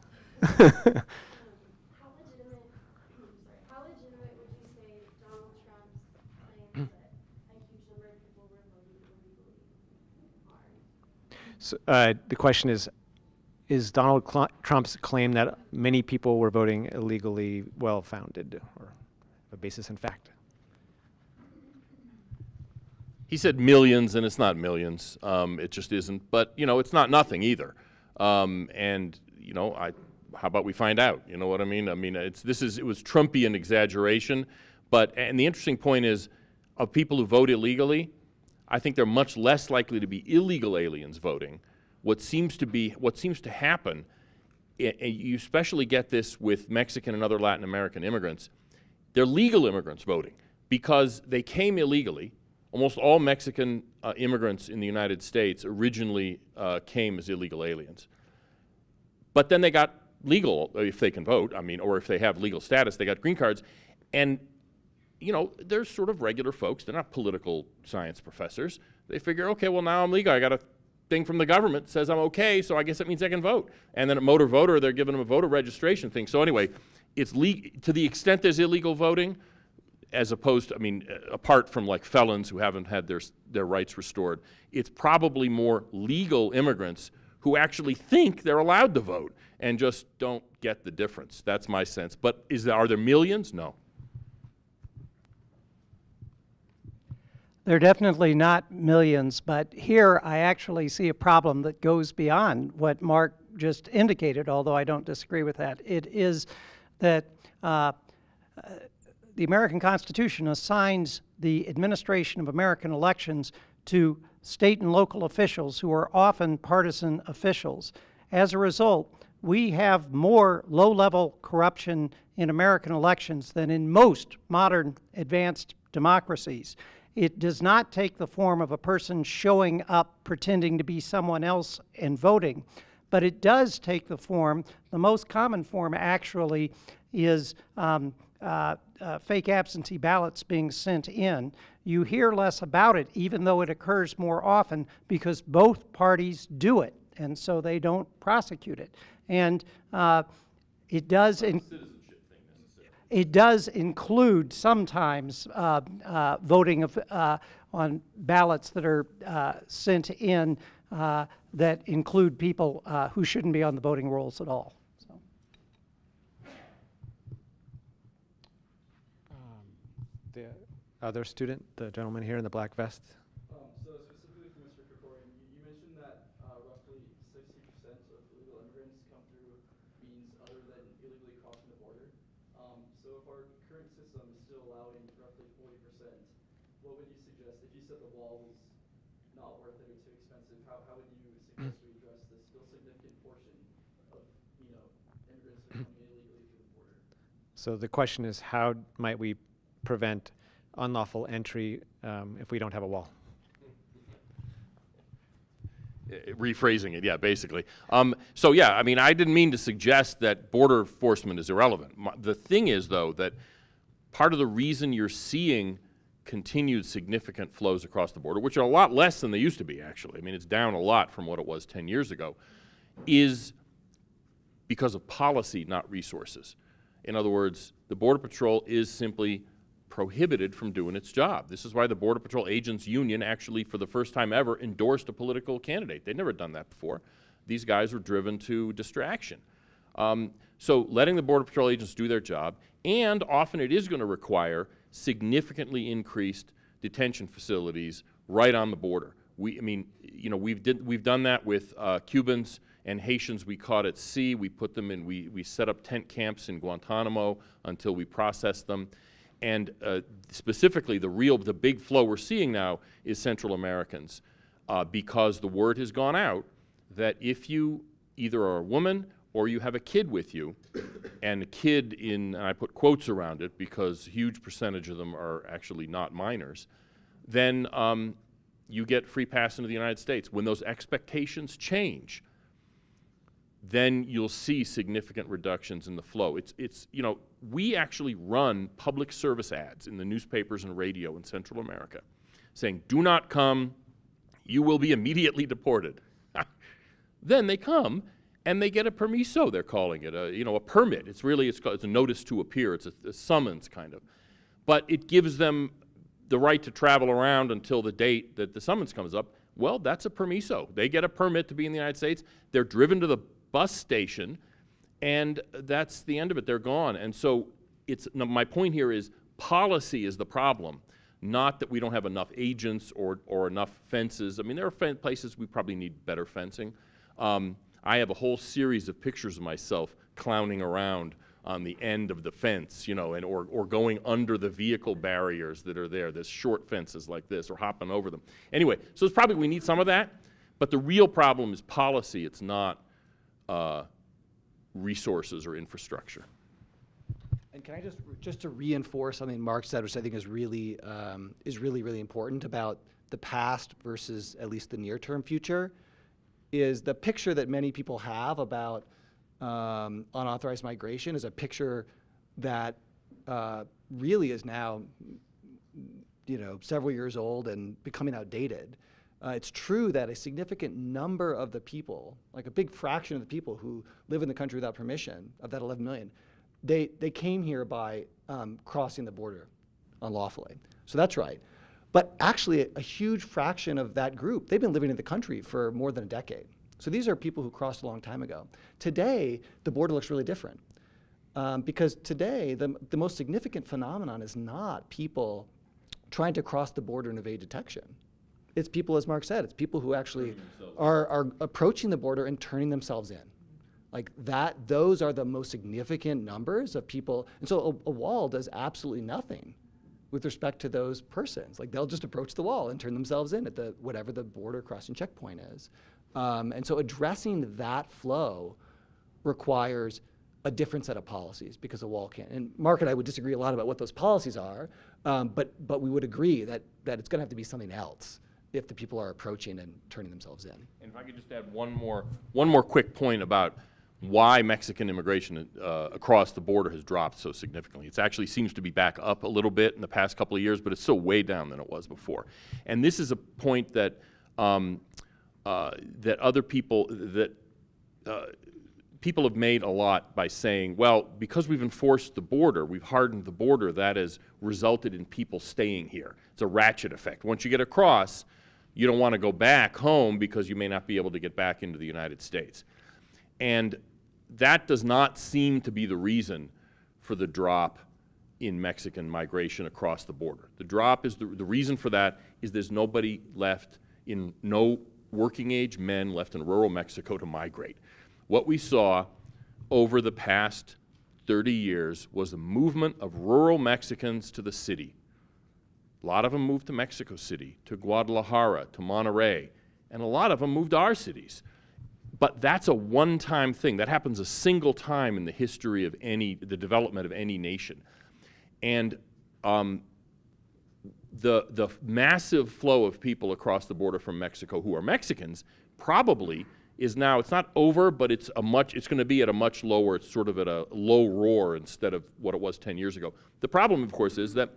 So, uh, the question is, is Donald Cl Trump's claim that many people were voting illegally well founded or a basis in fact? He said millions, and it's not millions. Um, it just isn't. But you know, it's not nothing either. Um, and you know, I, how about we find out? You know what I mean? I mean, it's this is it was Trumpian exaggeration. But and the interesting point is, of people who vote illegally, I think they're much less likely to be illegal aliens voting what seems to be what seems to happen you especially get this with Mexican and other Latin American immigrants they're legal immigrants voting because they came illegally almost all Mexican uh, immigrants in the United States originally uh, came as illegal aliens but then they got legal if they can vote I mean or if they have legal status they got green cards and you know, they're sort of regular folks. They're not political science professors. They figure, okay, well, now I'm legal. I got to thing from the government says I'm okay, so I guess it means I can vote. And then at motor voter, they're giving them a voter registration thing. So anyway, it's to the extent there's illegal voting, as opposed to, I mean, uh, apart from like felons who haven't had their, their rights restored, it's probably more legal immigrants who actually think they're allowed to vote and just don't get the difference. That's my sense. But is there, are there millions? No. They're definitely not millions, but here I actually see a problem that goes beyond what Mark just indicated, although I don't disagree with that. It is that uh, the American Constitution assigns the administration of American elections to state and local officials who are often partisan officials. As a result, we have more low level corruption in American elections than in most modern advanced democracies. It does not take the form of a person showing up pretending to be someone else and voting, but it does take the form, the most common form actually is um, uh, uh, fake absentee ballots being sent in. You hear less about it, even though it occurs more often, because both parties do it, and so they don't prosecute it. And uh, it does. In- it does include sometimes uh, uh, voting of, uh, on ballots that are uh, sent in uh, that include people uh, who shouldn't be on the voting rolls at all. So. The other student, the gentleman here in the black vest. Um, so specifically for Mr. Krikorian, you, you mentioned that uh, roughly 60% of illegal immigrants come through means other than illegally crossing the border. Um, so if our current system is still allowing roughly 40%, what would you suggest if you said the wall was not worth it or too expensive? How, how would you suggest we address this still significant portion of you know immigrants who are coming illegally through the border? So the question is, how might we prevent unlawful entry um, if we don't have a wall? Rephrasing it, yeah, basically. Um, so yeah, I mean, I didn't mean to suggest that border enforcement is irrelevant. The thing is, though, that part of the reason you're seeing continued significant flows across the border, which are a lot less than they used to be, actually. I mean, it's down a lot from what it was 10 years ago, is because of policy, not resources. In other words, the Border Patrol is simply prohibited from doing its job. This is why the Border Patrol Agents Union actually, for the first time ever, endorsed a political candidate. They'd never done that before. These guys were driven to distraction. Um, so letting the Border Patrol agents do their job, and often it is going to require significantly increased detention facilities right on the border. We, I mean, you know, we've, did, we've done that with uh, Cubans and Haitians we caught at sea. We put them in, we, we set up tent camps in Guantanamo until we processed them. And uh, specifically, the real, the big flow we're seeing now is Central Americans uh, because the word has gone out that if you either are a woman or you have a kid with you, and a kid in, and I put quotes around it because a huge percentage of them are actually not minors, then um, you get free pass into the United States. When those expectations change, then you'll see significant reductions in the flow. It's, it's, you know, we actually run public service ads in the newspapers and radio in Central America saying, do not come, you will be immediately deported. then they come and they get a permiso, they're calling it, a, you know, a permit. It's really, it's, it's a notice to appear, it's a, a summons kind of. But it gives them the right to travel around until the date that the summons comes up. Well, that's a permiso. They get a permit to be in the United States. They're driven to the bus station, and that's the end of it. They're gone. And so it's, my point here is policy is the problem, not that we don't have enough agents or, or enough fences. I mean, there are places we probably need better fencing. Um, I have a whole series of pictures of myself clowning around on the end of the fence, you know, and or, or going under the vehicle barriers that are there. There's short fences like this, or hopping over them. Anyway, so it's probably we need some of that, but the real problem is policy. It's not uh, resources or infrastructure. And can I just just to reinforce something Mark said, which I think is really um, is really really important about the past versus at least the near term future, is the picture that many people have about um, unauthorized migration is a picture that uh, really is now you know several years old and becoming outdated. Uh, it's true that a significant number of the people, like a big fraction of the people who live in the country without permission, of that 11 million, they, they came here by um, crossing the border unlawfully. So that's right. But actually, a, a, huge fraction of that group, they've been living in the country for more than a decade. So these are people who crossed a long time ago. Today, the border looks really different. Um, because today, the, the most significant phenomenon is not people trying to cross the border and evade detection it's people, as Mark said, it's people who actually are, are approaching the border and turning themselves in. Like that, those are the most significant numbers of people. And so a, a, wall does absolutely nothing with respect to those persons. Like they'll just approach the wall and turn themselves in at the whatever the border crossing checkpoint is. Um, and so addressing that flow requires a different set of policies because the wall can't. And Mark and I would disagree a lot about what those policies are, um, but, but we would agree that, that it's going to have to be something else if the people are approaching and turning themselves in. And if I could just add one more, one more quick point about why Mexican immigration uh, across the border has dropped so significantly. It actually seems to be back up a little bit in the past couple of years, but it's still way down than it was before. And this is a point that um, uh, that other people that uh, people have made a lot by saying, well, because we've enforced the border, we've hardened the border, that has resulted in people staying here. It's a ratchet effect. Once you get across, you don't want to go back home because you may not be able to get back into the United States. And that does not seem to be the reason for the drop in Mexican migration across the border. The drop is the, the reason for that is there's nobody left in no working age men left in rural Mexico to migrate. What we saw over the past 30 years was a movement of rural Mexicans to the city. A lot of them moved to Mexico City, to Guadalajara, to Monterrey, and a lot of them moved to our cities. But that's a one-time thing. That happens a single time in the history of any, the development of any nation. And um, the, the massive flow of people across the border from Mexico who are Mexicans probably is now, it's not over, but it's a much, it's going to be at a much lower, it's sort of at a low roar instead of what it was 10 years ago. The problem, of course, is that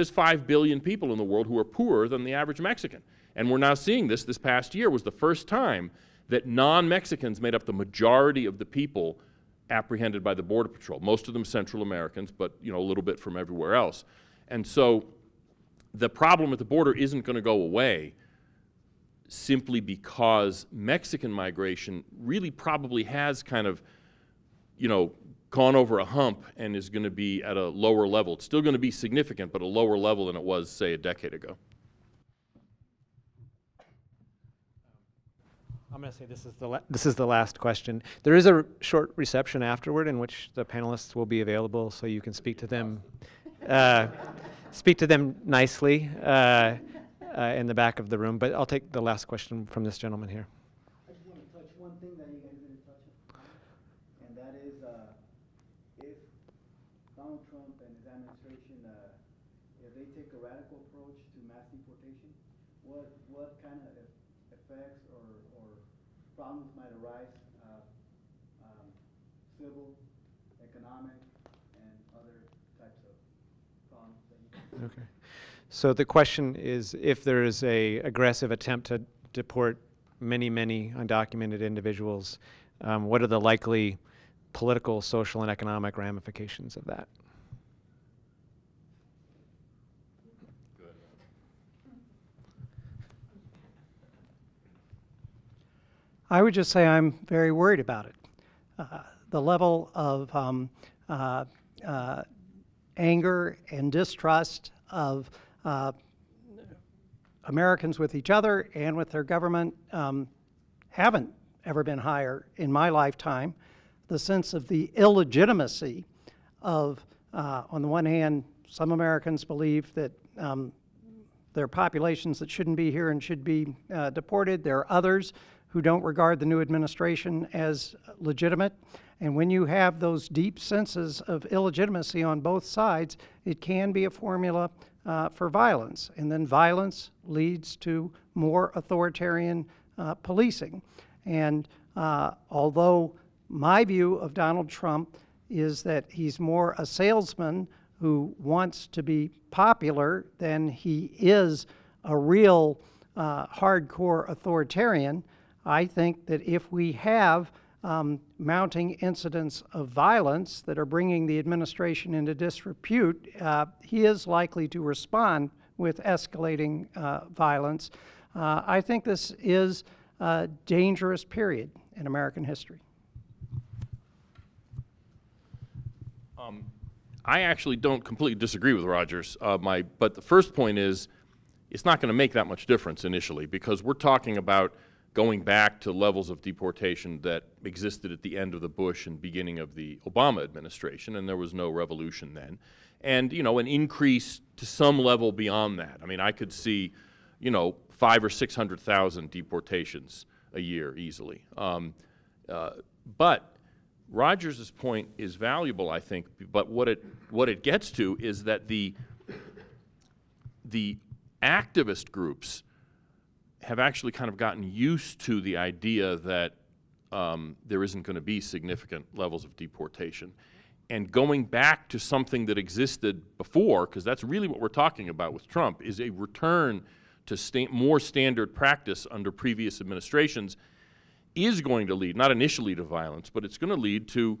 there's 5 billion people in the world who are poorer than the average Mexican. And we're now seeing this, this past year was the first time that non-Mexicans made up the majority of the people apprehended by the Border Patrol. Most of them Central Americans, but you know, a little bit from everywhere else. And so the problem at the border isn't going to go away simply because Mexican migration really probably has kind of, you know, gone over a hump and is going to be at a lower level. It's still going to be significant, but a lower level than it was, say, a decade ago. I'm going to say this is the this is the last question. There is a short reception afterward in which the panelists will be available, so you can speak to them, uh, speak to them nicely uh, uh, in the back of the room. But I'll take the last question from this gentleman here. I just want to touch one thing that you guys didn't touch upon, and that is uh, if Donald Trump and his administration, uh, if they take a radical approach to mass deportation, what what kind of effects or, or problems might arise, uh, um, civil, economic, and other types of problems that you Okay. So the question is if there is a aggressive attempt to deport many, many undocumented individuals, um, what are the likely political, social, and economic ramifications of that? I would just say I'm very worried about it. Uh, the level of um, uh, uh, anger and distrust of uh, Americans with each other and with their government um, haven't ever been higher in my lifetime. The sense of the illegitimacy of, uh, on the one hand, some Americans believe that um, there are populations that shouldn't be here and should be uh, deported. There are others who don't regard the new administration as legitimate. And when you have those deep senses of illegitimacy on both sides, it can be a formula uh, for violence. And then violence leads to more authoritarian uh, policing. And uh, although my view of Donald Trump is that he's more a salesman who wants to be popular than he is a real uh, hardcore authoritarian, I think that if we have um, mounting incidents of violence that are bringing the administration into disrepute, uh, he is likely to respond with escalating uh, violence. Uh, I think this is a dangerous period in American history. Um, I actually don't completely disagree with Rogers. Uh, my, but the first point is, it's not going to make that much difference initially because we're talking about going back to levels of deportation that existed at the end of the Bush and beginning of the Obama administration, and there was no revolution then. And, you know, an increase to some level beyond that. I mean, I could see, you know, five or 600,000 deportations a year easily. Um, uh, but Rogers's point is valuable, I think, but what it, what it gets to is that the, the activist groups have actually kind of gotten used to the idea that um, there isn't going to be significant levels of deportation. And going back to something that existed before, because that's really what we're talking about with Trump, is a return to sta more standard practice under previous administrations is going to lead, not initially to violence, but it's going to lead to,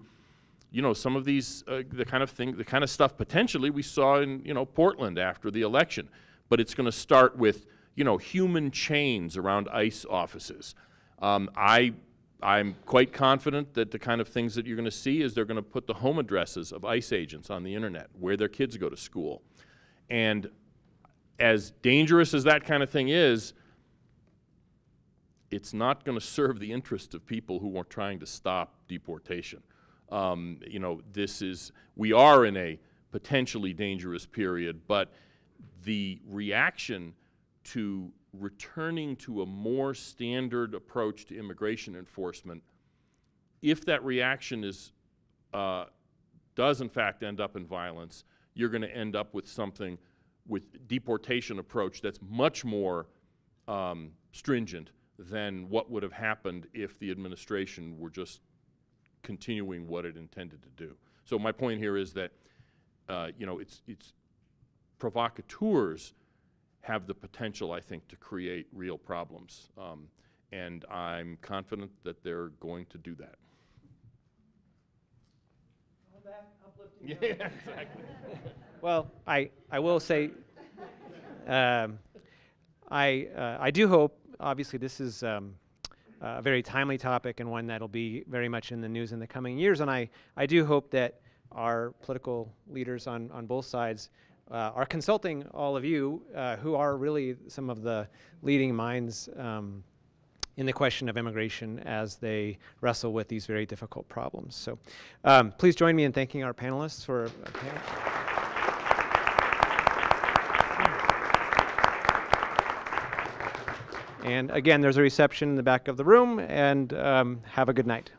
you know, some of these, uh, the kind of thing, the kind of stuff potentially we saw in, you know, Portland after the election. But it's going to start with, you know, human chains around ICE offices. Um, I, I'm quite confident that the kind of things that you're going to see is they're going to put the home addresses of ICE agents on the internet, where their kids go to school. And as dangerous as that kind of thing is, it's not going to serve the interest of people who are trying to stop deportation. Um, you know, this is, we are in a potentially dangerous period, but the reaction to returning to a more standard approach to immigration enforcement, if that reaction is, uh, does in fact end up in violence, you're going to end up with something with deportation approach that's much more um, stringent than what would have happened if the administration were just continuing what it intended to do. So my point here is that, uh, you know, it's, it's provocateurs have the potential, I think, to create real problems. Um, and I'm confident that they're going to do that. Yeah, exactly. well, I, I will say, um, I, uh, I do hope, obviously, this is um, a very timely topic and one that'll be very much in the news in the coming years. And I, I do hope that our political leaders on, on both sides uh, are consulting all of you uh, who are really some of the leading minds um, in the question of immigration as they wrestle with these very difficult problems. So um, please join me in thanking our panelists for And again, there's a reception in the back of the room, and um, have a good night.